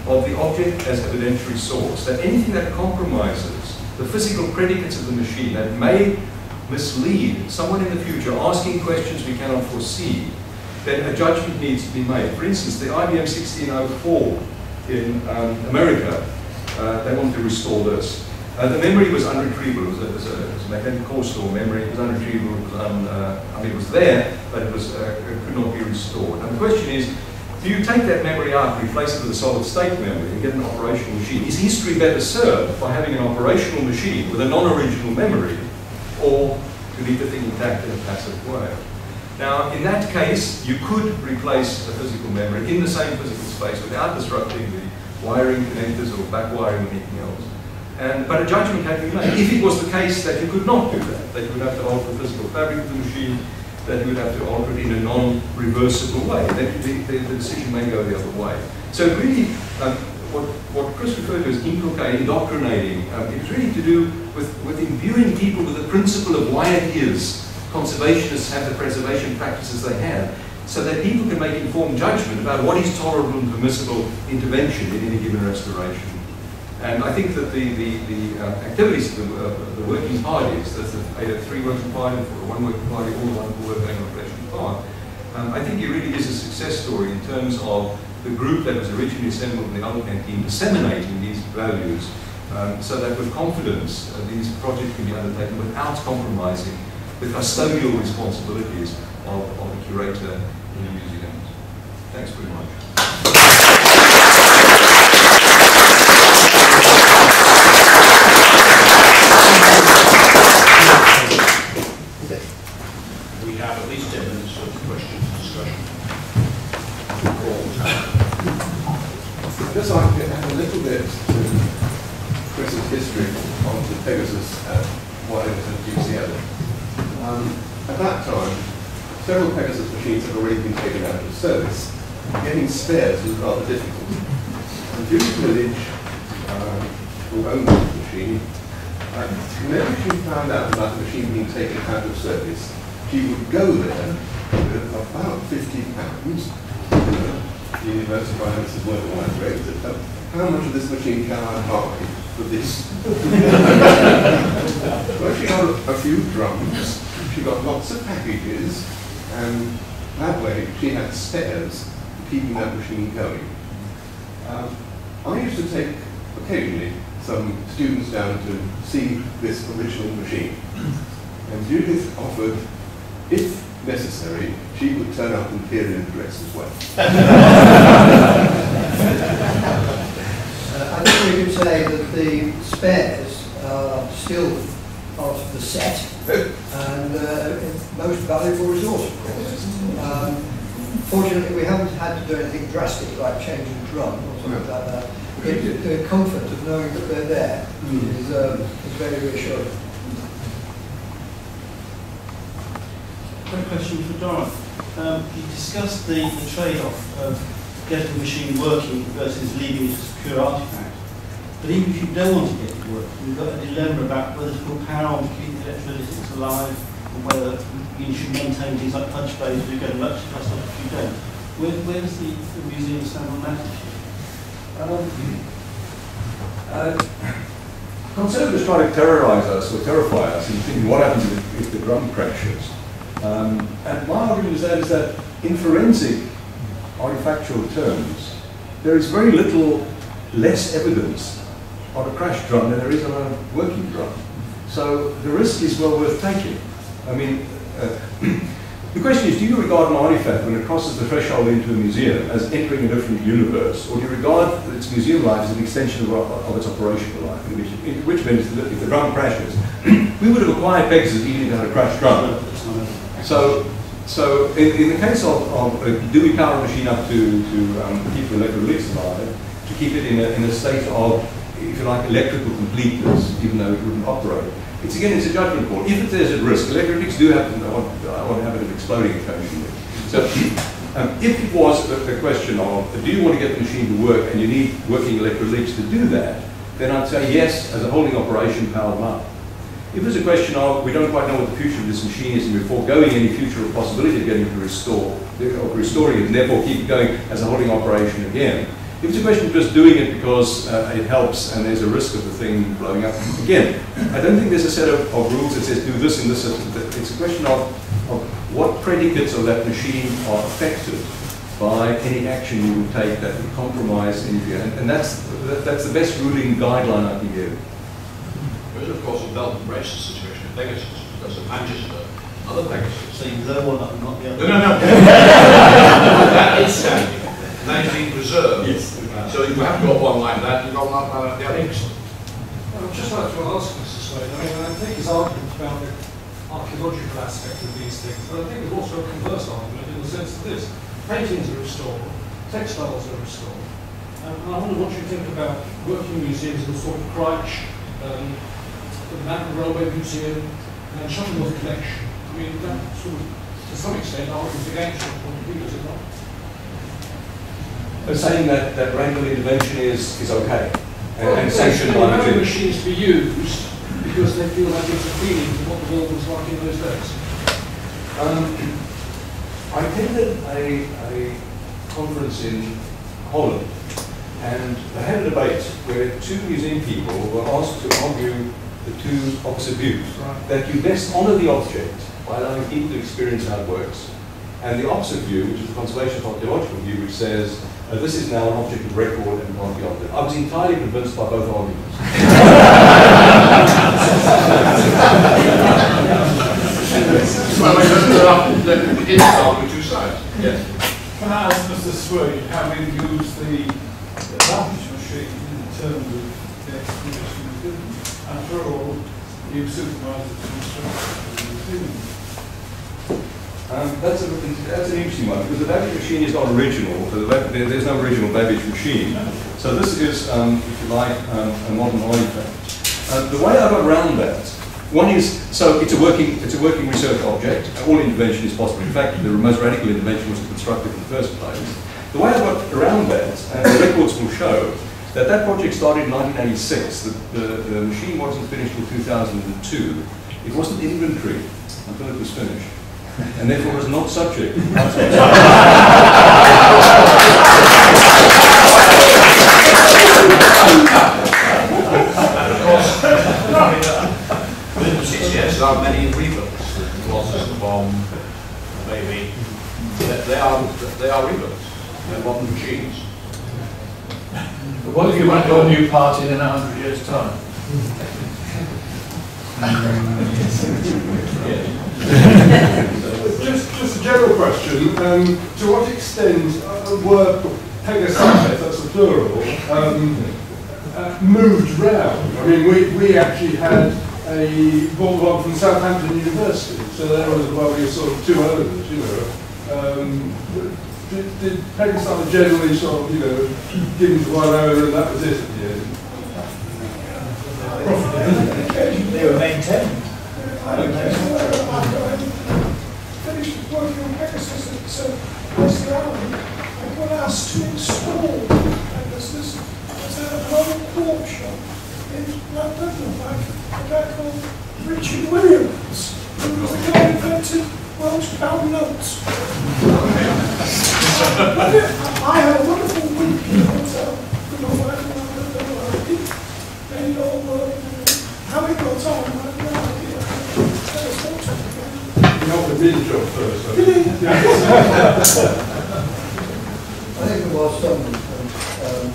of the object as evidentiary source, that anything that compromises the physical predicates of the machine, that may mislead someone in the future asking questions we cannot foresee, then a judgment needs to be made. For instance, the IBM 1604 in um, America, uh, they wanted to restore this. Uh, the memory was unretrievable. It was a, it was a, core store memory. It was unretrievable. It was un, uh, I mean, it was there, but it was uh, it could not be restored. And the question is, do you take that memory out, and replace it with a solid state memory, and get an operational machine? Is history better served by having an operational machine with a non-original memory, or to leave the thing intact in a passive way? Now, in that case, you could replace a physical memory in the same physical space without disrupting the wiring connectors or backwiring or anything else. And, but a judgment had to be made. If it was the case that you could not do that, that you would have to alter the physical fabric of the machine, that you would have to alter it in a non-reversible way, then the, the, the decision may go the other way. So really, um, what, what Chris referred to as inculcating, indoctrinating, um, it's really to do with, with imbuing people with the principle of why it is conservationists have the preservation practices they have, so that people can make informed judgment about what is tolerable and permissible intervention in any given restoration. And I think that the, the, the uh, activities of the, uh, the working parties, that's the either three working party or one working party or one working on Bletchley Park, um, I think it really is a success story in terms of the group that was originally assembled in the Alcan team disseminating these values um, so that with confidence uh, these projects can be undertaken without compromising the custodial responsibilities of, of the curator in the museums. Thanks very much. We have at least 10 minutes of questions and discussion. I'd just like to add a little bit to Chris's history of the Pegasus at Wales and UCL. Um, at that time, several Pegasus machines have already been taken out of service. Getting spares was rather difficult. And Julie Village, uh, who owned the machine, uh, whenever she found out about the machine being taken out of service, she would go there with about 50 pounds. The University of Finances were the wide rates. How much of this machine can I buy for this? *laughs* well, she got a few drums, she got lots of packages, and that way she had spares for keeping that machine going. Um, I used to take occasionally some students down to see this original machine. And Judith offered, if necessary, she would turn up in period dress as well. *laughs* Uh, I think we could say that the spares are still of the set and uh, most valuable resource, of course. Um, fortunately, we haven't had to do anything drastic like changing drum or something like that. But the comfort of knowing that they're there is, um, is very reassuring. Quick question for Doron. Um, you discussed the, the trade-off of getting the machine working versus leaving it as a pure artifact. But even if you don't want to get to work, you've got a dilemma about whether to put power on to keep the electrolytics alive, and whether you should maintain things like punch bays if you luxury cost off if you don't. Where, where does the, the museum stand on that? Um, uh, conservatives try to terrorize us or terrify us in thinking what happens if, if the drum crashes. Um, and my argument is that, is that in forensic artifactual terms, there is very little less evidence on a crash drum than there is on a working drum. So the risk is well worth taking. I mean, uh, *clears throat* the question is, do you regard an artifact when it crosses the threshold into a museum as entering a different universe, or do you regard its museum life as an extension of, of its operational life, in which, in which means that if the drum crashes, *clears throat* we would have acquired Pegasus even had a crash drum. So, so in, in the case of, of uh, do we power a machine up to, to um, keep the electrolytics alive, to keep it in a, in a state of, if you like, electrical completeness, even though it wouldn't operate, it's again, it's a judgment call. If it is at risk, electrolytics do have I want, I want to have it exploding occasionally. So um, if it was a, a question of, do you want to get the machine to work and you need working electrolytics to do that, then I'd say yes, as a holding operation, power them up. If there's a question of we don't quite know what the future of this machine is and we're foregoing any future possibility of getting it to restore, or restoring it and therefore keep going as a holding operation again. If it's a question of just doing it because uh, it helps and there's a risk of the thing blowing up, again, I don't think there's a set of, of rules that says do this and this. It's a question of, of what predicates of that machine are affected by any action you would take that would compromise any and, and that's, that's the best ruling guideline I can give. There is, of course, a belt and braces situation at Pegasus, because at Manchester, other Pegasus. So you low one up and not the other? No, no, no. *laughs* that is standing. That is being preserved. Yes. So you haven't got one like that, you've got one like that. the other. I'd just like to ask Mr. Swade, I mean, I think his argument about the archaeological aspect of these things, but I think there's also a converse argument in the sense that this. paintings are restored, textiles are restored. And I wonder what you think about working museums in the sort of Crouch, um, the Mountain Railway Museum, and Shuttleworth Collection. I mean, that sort of, to some extent, argues against your point of view, does it not? But saying that, that random intervention is, is okay and, Well, and sanctioned by the machines to be used because they feel like it's a feeling of what the world was like in those days. Um, I attended a, a conference in Holland, and they had a debate where two museum people were asked to argue the two opposite views. Right. That you best honour the object by allowing people to experience how it works. And the opposite view, which is the conservation archaeological view, which says uh, this is now an object of record and can't be altered. I was entirely convinced by both arguments. Well, enough, it's on two sides. Yes. Can I ask Mr. How he views the the Babbage machine in terms of the exhibition of? After all, you supervise the construction of the. Um, that's, a, that's an interesting one because the Babbage machine is not original. The, there's no original Babbage machine. So this is, um, if you like, um, a modern artifact. Uh, the way I got around that, one is so it's a working it's a working research object. All intervention is possible. In fact, the most radical intervention was to construct it in the first place. The way I got around that, and the records will show that that project started in 1986. The, the, the machine wasn't finished until 2002. It wasn't inventory until it was finished and therefore was not subject. And of course, within the six years, there are many rebuilds. Colossus, the Bombe, maybe. They they are, they are rebuilds. They're modern machines. What if you want your new party in a hundred years' time? *laughs* Just, just a general question. Um, to what extent uh, were Pegasi, that's a plural, um, uh, moved round? I mean, we, we actually had a one from Southampton University, so there was were sort of two owners, you know. Um, did, did generally sort of, you know, given to one owner and that was it at the end? They were maintained. I don't know. finished working on uh, I got asked to install Pegasus at a local workshop in London by a guy called Richard Williams, who was the guy who invented Welsh pound notes. I had a wonderful week in the hotel with my wife and I lived there. I did made all work. How it got on, I have no idea. I was fortunate. Not the job first. *laughs* I Really? I think there was some, um, um,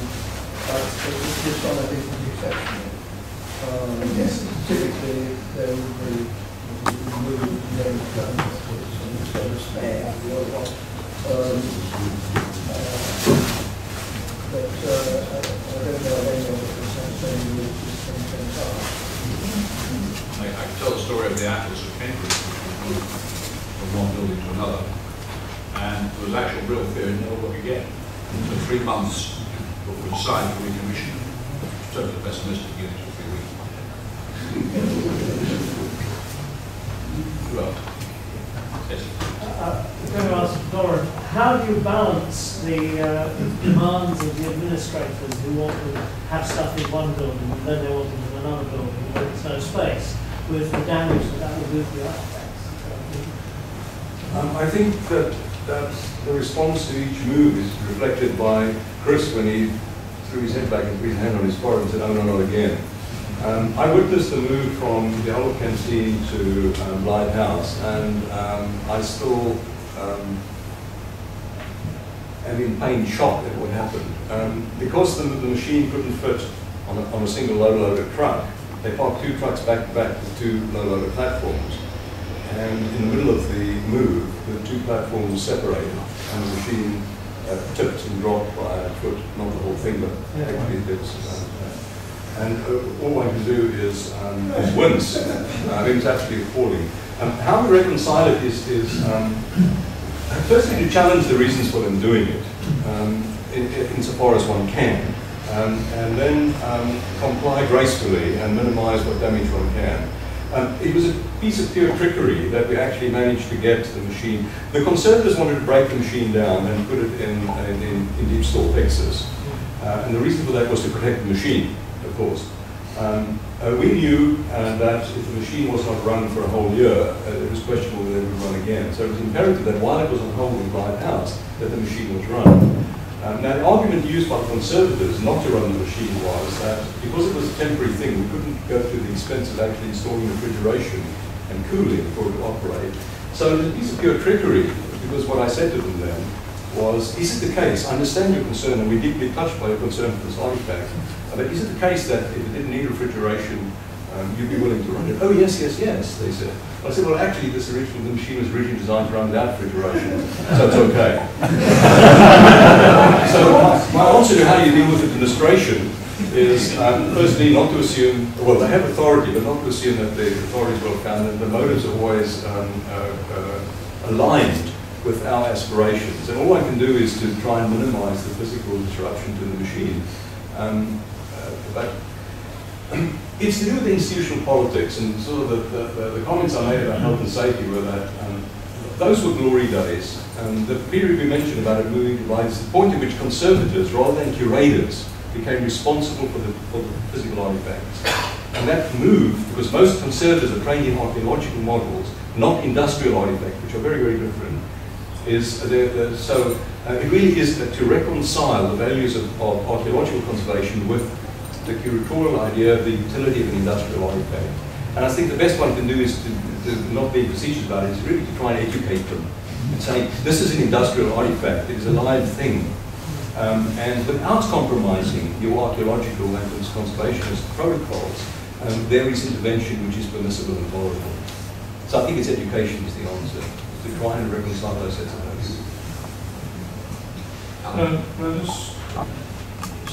but this one I think was exceptional. Um, yes, typically they would be removed and then done with some sort of spare, the other one. Um, uh, But, uh, I I don't know of any of it that's saying that it's just been done. I, I can tell the story of the Atlas of Cambridge, which was moved from one building to another. And there was actual real fear it never work again. So three months before we decided to recommission. Totally pessimistic, getting to three weeks. Well, yes. Uh, I'm going to ask Doron, how do you balance the uh, demands of the administrators who want to have stuff in one building and then they want it in another building where there's no space with the damage that that will do to the architects? Um, I think that, that the response to each move is reflected by Chris when he threw his head back and put his hand on his forehead and said, oh, no, not again. Um, I witnessed the move from the old canteen to um, Blythe House, and um, I still um, am in pain shock at what happened. Um, because the, the machine couldn't fit on a, on a single low-loader truck, they parked two trucks back to back with two low-loader platforms. And in the middle of the move, the two platforms separated, and the machine uh, tipped and dropped by a foot, not the whole thing, but actually bits. Uh, and uh, all I can do is, um, is wince. *laughs* Uh, it was absolutely appalling. Um, how we reconcile it is, is um, Firstly, to challenge the reasons for them doing it, um, in, in, insofar as one can, um, and then um, comply gracefully and minimize what damage one can. Um, it was a piece of pure trickery that we actually managed to get the machine. The conservators wanted to break the machine down and put it in, in, in, deep store Texas. Uh, and the reason for that was to protect the machine, of course. Um, uh, we knew uh, that if the machine was not run for a whole year, uh, it was questionable whether it would run again. So it was imperative that while it was on hold in Blythe House, that the machine was run. Um, now, the argument used by the conservators not to run the machine was that because it was a temporary thing, we couldn't go to the expense of actually installing refrigeration and cooling for it to operate. So it was a piece of pure trickery, because what I said to them then was, is it the case, I understand your concern, and we're deeply touched by your concern for this artifact, but is it the case that if it didn't need refrigeration, um, you'd be willing to run it? Oh, yes, yes, yes, they said. I said, well, actually, this original, the machine was originally designed to run without refrigeration, *laughs* so it's okay. *laughs* so my answer to how you deal with administration is um, firstly not to assume, well, they have authority, but not to assume that the authority is well founded. The motives are always um, uh, uh, aligned with our aspirations. And all I can do is to try and minimize the physical disruption to the machine. Um, uh, but it's to do with institutional politics and sort of the, the, the, comments I made about health and safety were that um, those were glory days. And the period we mentioned about it moving to is the point at which conservators, rather than curators, became responsible for the, for the physical artifacts. And that moved, because most conservators are trained in archaeological models, not industrial artifacts, which are very, very different, is the, so uh, it really is to reconcile the values of, of archaeological conservation with the curatorial idea of the utility of an industrial artifact. And I think the best one can do is to, to not be facetious about it, is really to try and educate them and say, this is an industrial artifact, it is a live thing. Um, and without compromising your archaeological and conservationist protocols, um, there is intervention which is permissible and tolerable. So I think it's education is the answer, to try and reconcile those sets of values. Um,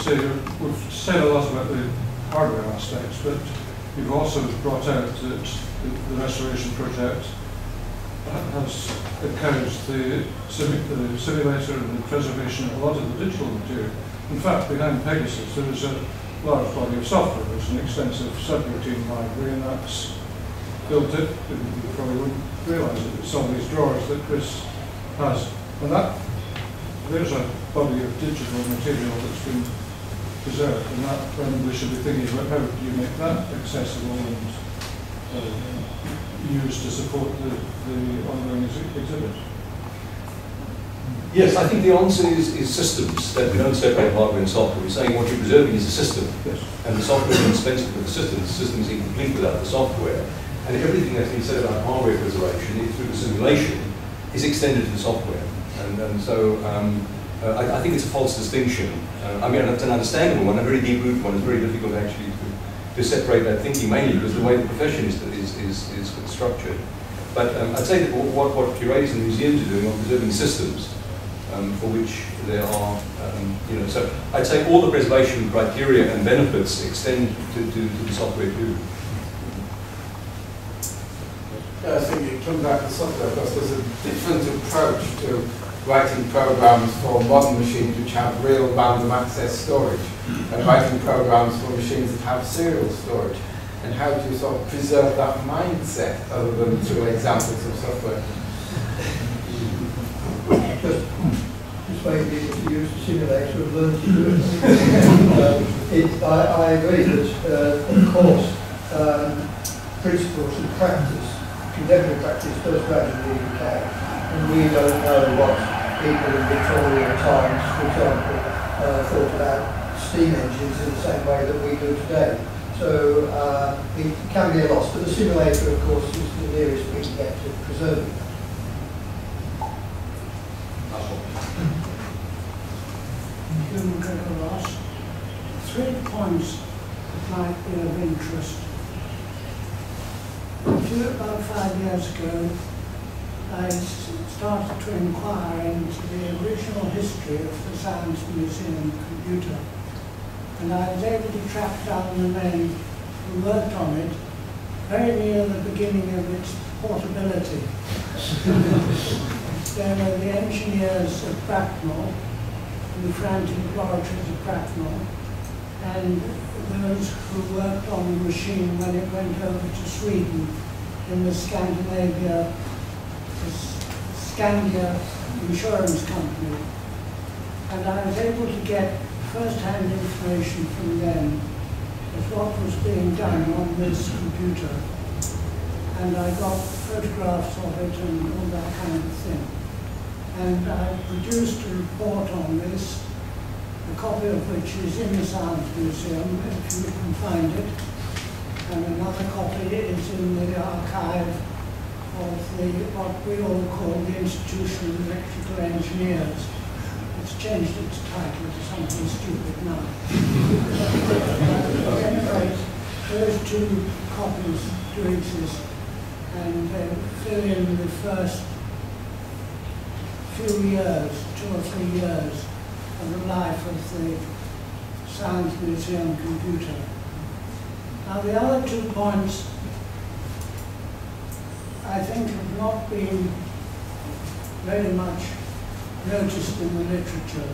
we've said a lot about the hardware aspects, but you've also brought out that the, restoration project has encouraged the, the simulator and the preservation of a lot of the digital material. In fact, behind Pegasus there is a large body of software. There's an extensive subroutine library, and that's built it. You probably wouldn't realise it. It's of these drawers that Chris has. And that, there's a body of digital material that's been preserved, and that when we should be thinking about how do you make that accessible and uh, used to support the, the ongoing exhibit. Yes, I think the answer is, is systems, that we don't separate hardware and software. We're saying what you're preserving is a system. Yes. And the software is indispensable for the system. The system is incomplete without the software. And everything that's been said about hardware preservation through the simulation is extended to the software. And, and so um, uh, I, I, think it's a false distinction. Uh, I mean, it's an understandable one, a very deep-rooted one. It's very difficult actually to, to separate that thinking mainly because the way the profession is, is, is, is structured. But um, I'd say that what, what curators and museums are doing are preserving systems um, for which there are, um, you know, so I'd say all the preservation criteria and benefits extend to, to, to the software too. Yeah, I think it comes back to software because there's a different approach to writing programs for modern machines which have real random access storage and writing programs for machines that have serial storage. And how do you sort of preserve that mindset other than through examples of software? Just persuade people to use the simulator and learn to do it. *laughs* um, it I, I, agree that, uh, of course, um, principles and practice, contemporary practice does gradually decay. And we don't know what people in Victorian times, for example, uh, thought about steam engines in the same way that we do today. So uh, it can be a loss, but the simulator, of course, is the nearest we can get to preserving that. Three points that might be of interest. About five years ago, I started to inquire into the original history of the Science Museum computer. And I was able to track down the men who worked on it very near the beginning of its portability. *laughs* there were the engineers of Bracknell, the Ferranti laboratories of Bracknell, and those who worked on the machine when it went over to Sweden in the Scandinavia, Skandia Insurance Company. And I was able to get first-hand information from them of what was being done on this computer. And I got photographs of it and all that kind of thing. And I produced a report on this, a copy of which is in the Science Museum, if you can find it. And another copy is in the archive of the, what we all call the Institution of Electrical Engineers. It's changed its title to something stupid now. At any rate, those two copies do exist, and they fill in the first few years, two or three years, of the life of the Science Museum computer. Now, the other two points, I think, have not been very much noticed in the literature.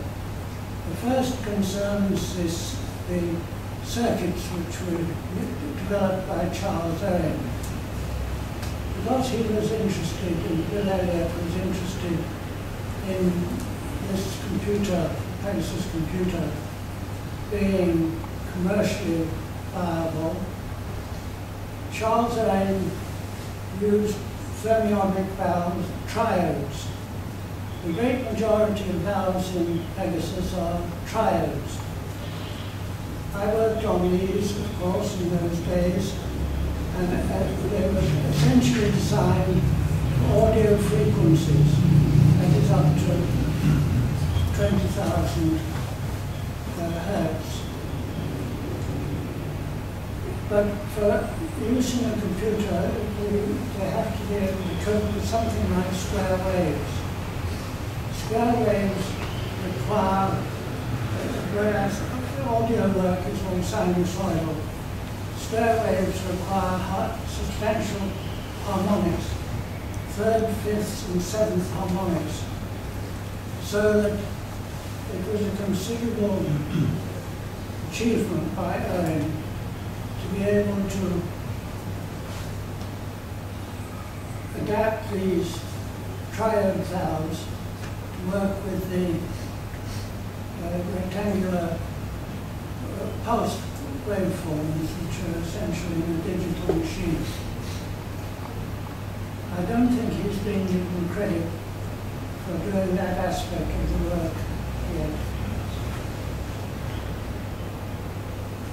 The first concerns this, the circuits which were developed by Charles Owen. Because he was interested, and Bill Elliott was interested in this computer, Pegasus computer, being commercially viable, Charles Owen used thermionic valves, triodes. The great majority of valves in Pegasus are triodes. I worked on these, of course, in those days, and they were essentially designed for audio frequencies, that is up to 20,000 uh, hertz. But for using a computer, they have to be able to cope with something like square waves. Square waves require, whereas audio work is all sinusoidal, square waves require substantial harmonics, third, fifth, and seventh harmonics, so that it was a considerable *clears throat* achievement by be able to adapt these triode valves to work with the uh, rectangular uh, pulse waveforms, which are essentially a digital machine. I don't think he's been given credit for doing that aspect of the work yet.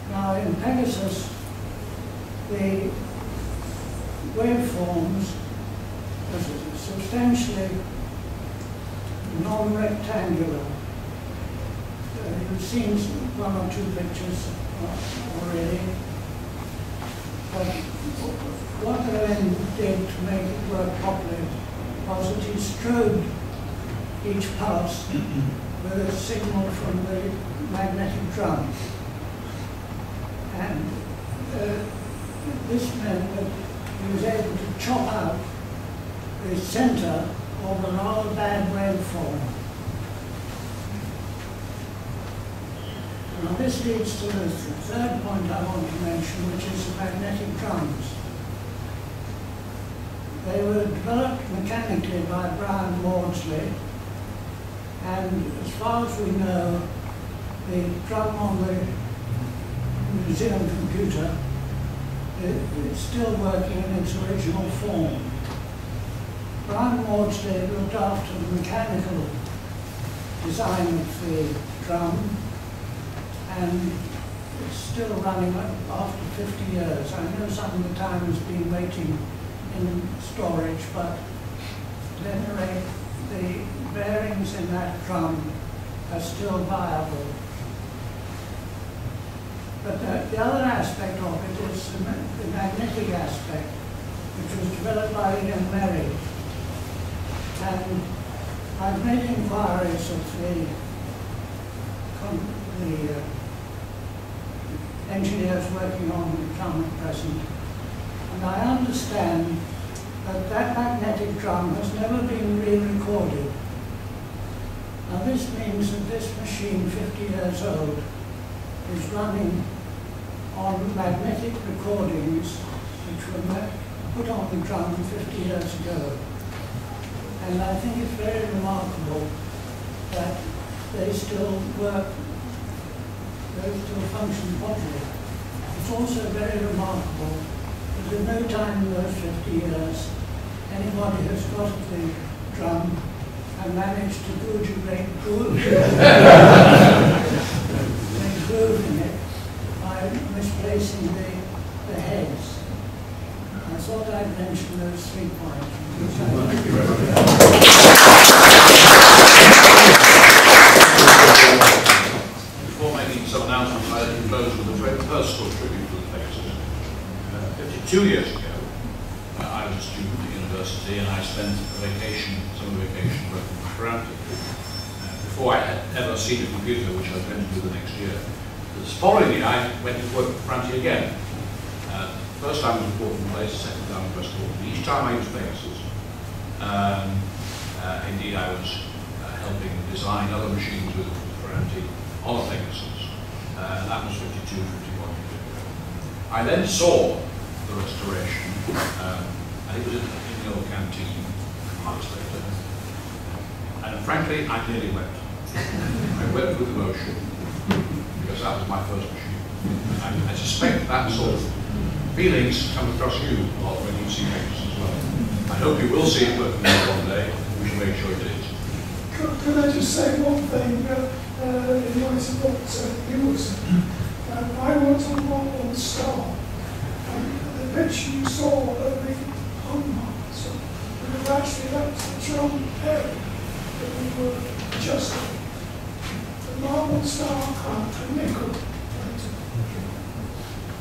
Now, in Pegasus, the waveforms are substantially non-rectangular. Uh, You've seen one or two pictures already. But what Owen did to make it work properly was that he strobed each pulse with a signal from the magnetic drum. And uh, this meant that he was able to chop out the center of a rather bad waveform. Now this leads to the third point I want to mention, which is the magnetic drums. They were developed mechanically by Brian Maudsley, and as far as we know, the drum on the museum computer i- is still working in its original form. Brian Maudsley looked after the mechanical design of the drum, and it's still running after 50 years. I know some of the time has been waiting in storage, but at any rate, the bearings in that drum are still viable. But the, the other aspect of it is the, magnetic aspect, which was developed by Ian Merry. And I've made inquiries of the, the uh, engineers working on the drum at present, and I understand that that magnetic drum has never been re-recorded. Now this means that this machine, 50 years old, is running on magnetic recordings which were put on the drum 50 years ago. And I think it's very remarkable that they still work, they still function properly. It's also very remarkable that in no time in those 50 years anybody has got the drum and managed to do a great groove, *laughs* great groove in it by misplacing the, the heads. I thought I'd mention those three points. Thank Before making some announcements, I'd like to close with a very personal tribute to the Pegasus. Uh, 52 years ago, uh, I was a student at university and I spent a vacation, summer vacation, working for Ferranti. Uh, before I had ever seen a computer, which I was going to do the next year. The following year, I went to work for Ferranti again. Uh, first time was Portland Place, second time was West Gorton. Each time I used Pegasus. Um, uh, indeed, I was uh, helping design other machines with Ferranti on a Pegasus. Uh, that was 52, 51 years ago. I then saw the restoration, um, and it was in, in the old canteen. And frankly, I nearly wept. *laughs* I wept with emotion, because that was my first machine. I, I suspect that sort of feelings come across you a lot when you see Pegasus as well. I hope you will see it working well one day. We should make sure it is. Could, could I just say one thing uh, uh, in light of what uh, you were saying? Um, I went on one on Star, and the picture you saw of the home so we actually up to the drum area that we were adjusting. The marble star nickel.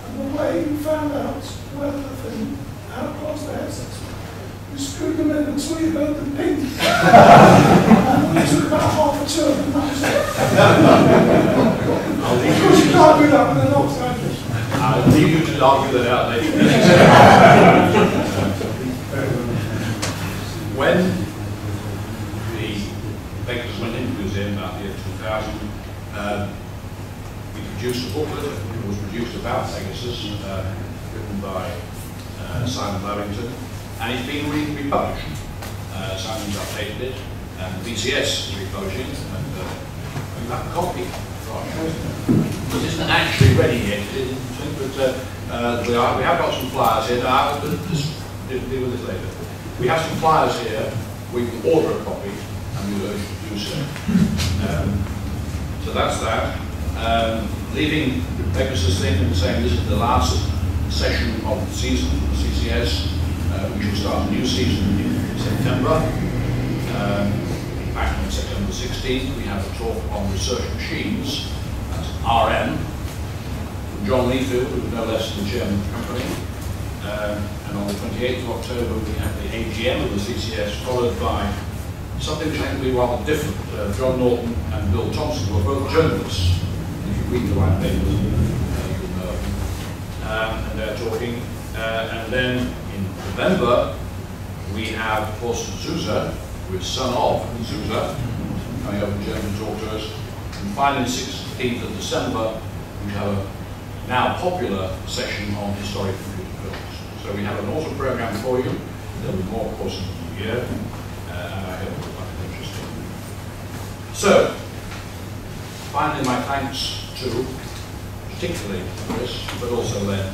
And the way we found out whether the thing, how close the we screwed them in until we heard them ping. and we took about half a turn and that was it. Of course you you, can't do that with an Los I'll leave you to argue that out later. when the Pegasus went into the museum about the year 2000, um, produced booklet. It was produced about Pegasus, uh, written by uh, Simon Lavington, and it's been re- republished. Uh, Simon's updated it, and BCS is republishing it, and uh, we have a copy. It isn't actually ready yet, but uh, uh, we, are, we have got some flyers here. Now, I'll deal with this later. We have some flyers here. We can order a copy, and we will you do so. Um, so that's that. Um, leaving thing and saying this is the last session of the season for the CCS. Uh, we should start a new season in September. Um, back on September 16th, we have a talk on research machines, that's RM, John Leighfield, who's no less than chairman of the company. Um, and on the 28th of October, we have the AGM of the CCS, followed by something which I think will be rather different. Uh, John Naughton and Bill Thompson, who are both journalists. Um, and they're talking. Uh, and then in November, we have Torsten Zuse, who is son of Zuse, coming to Germany to talk to us. And finally, 16th of December, we have a now popular session on historic computer films. So we have an awesome program for you. There'll be more, of course, in the year, uh, and I hope you'll find it interesting. So, finally, my thanks to particularly Chris, but also then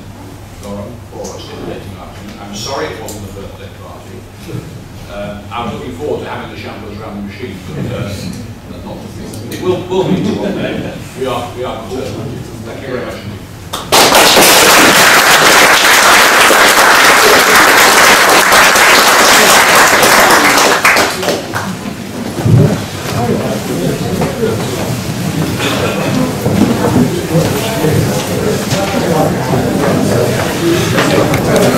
Lauren for stimulating our. I'm sorry it wasn't the birthday party. Uh, I was looking forward to having the shambles around the machine, but uh, not it will, will be to one day. We are, we are. Thank you very much thank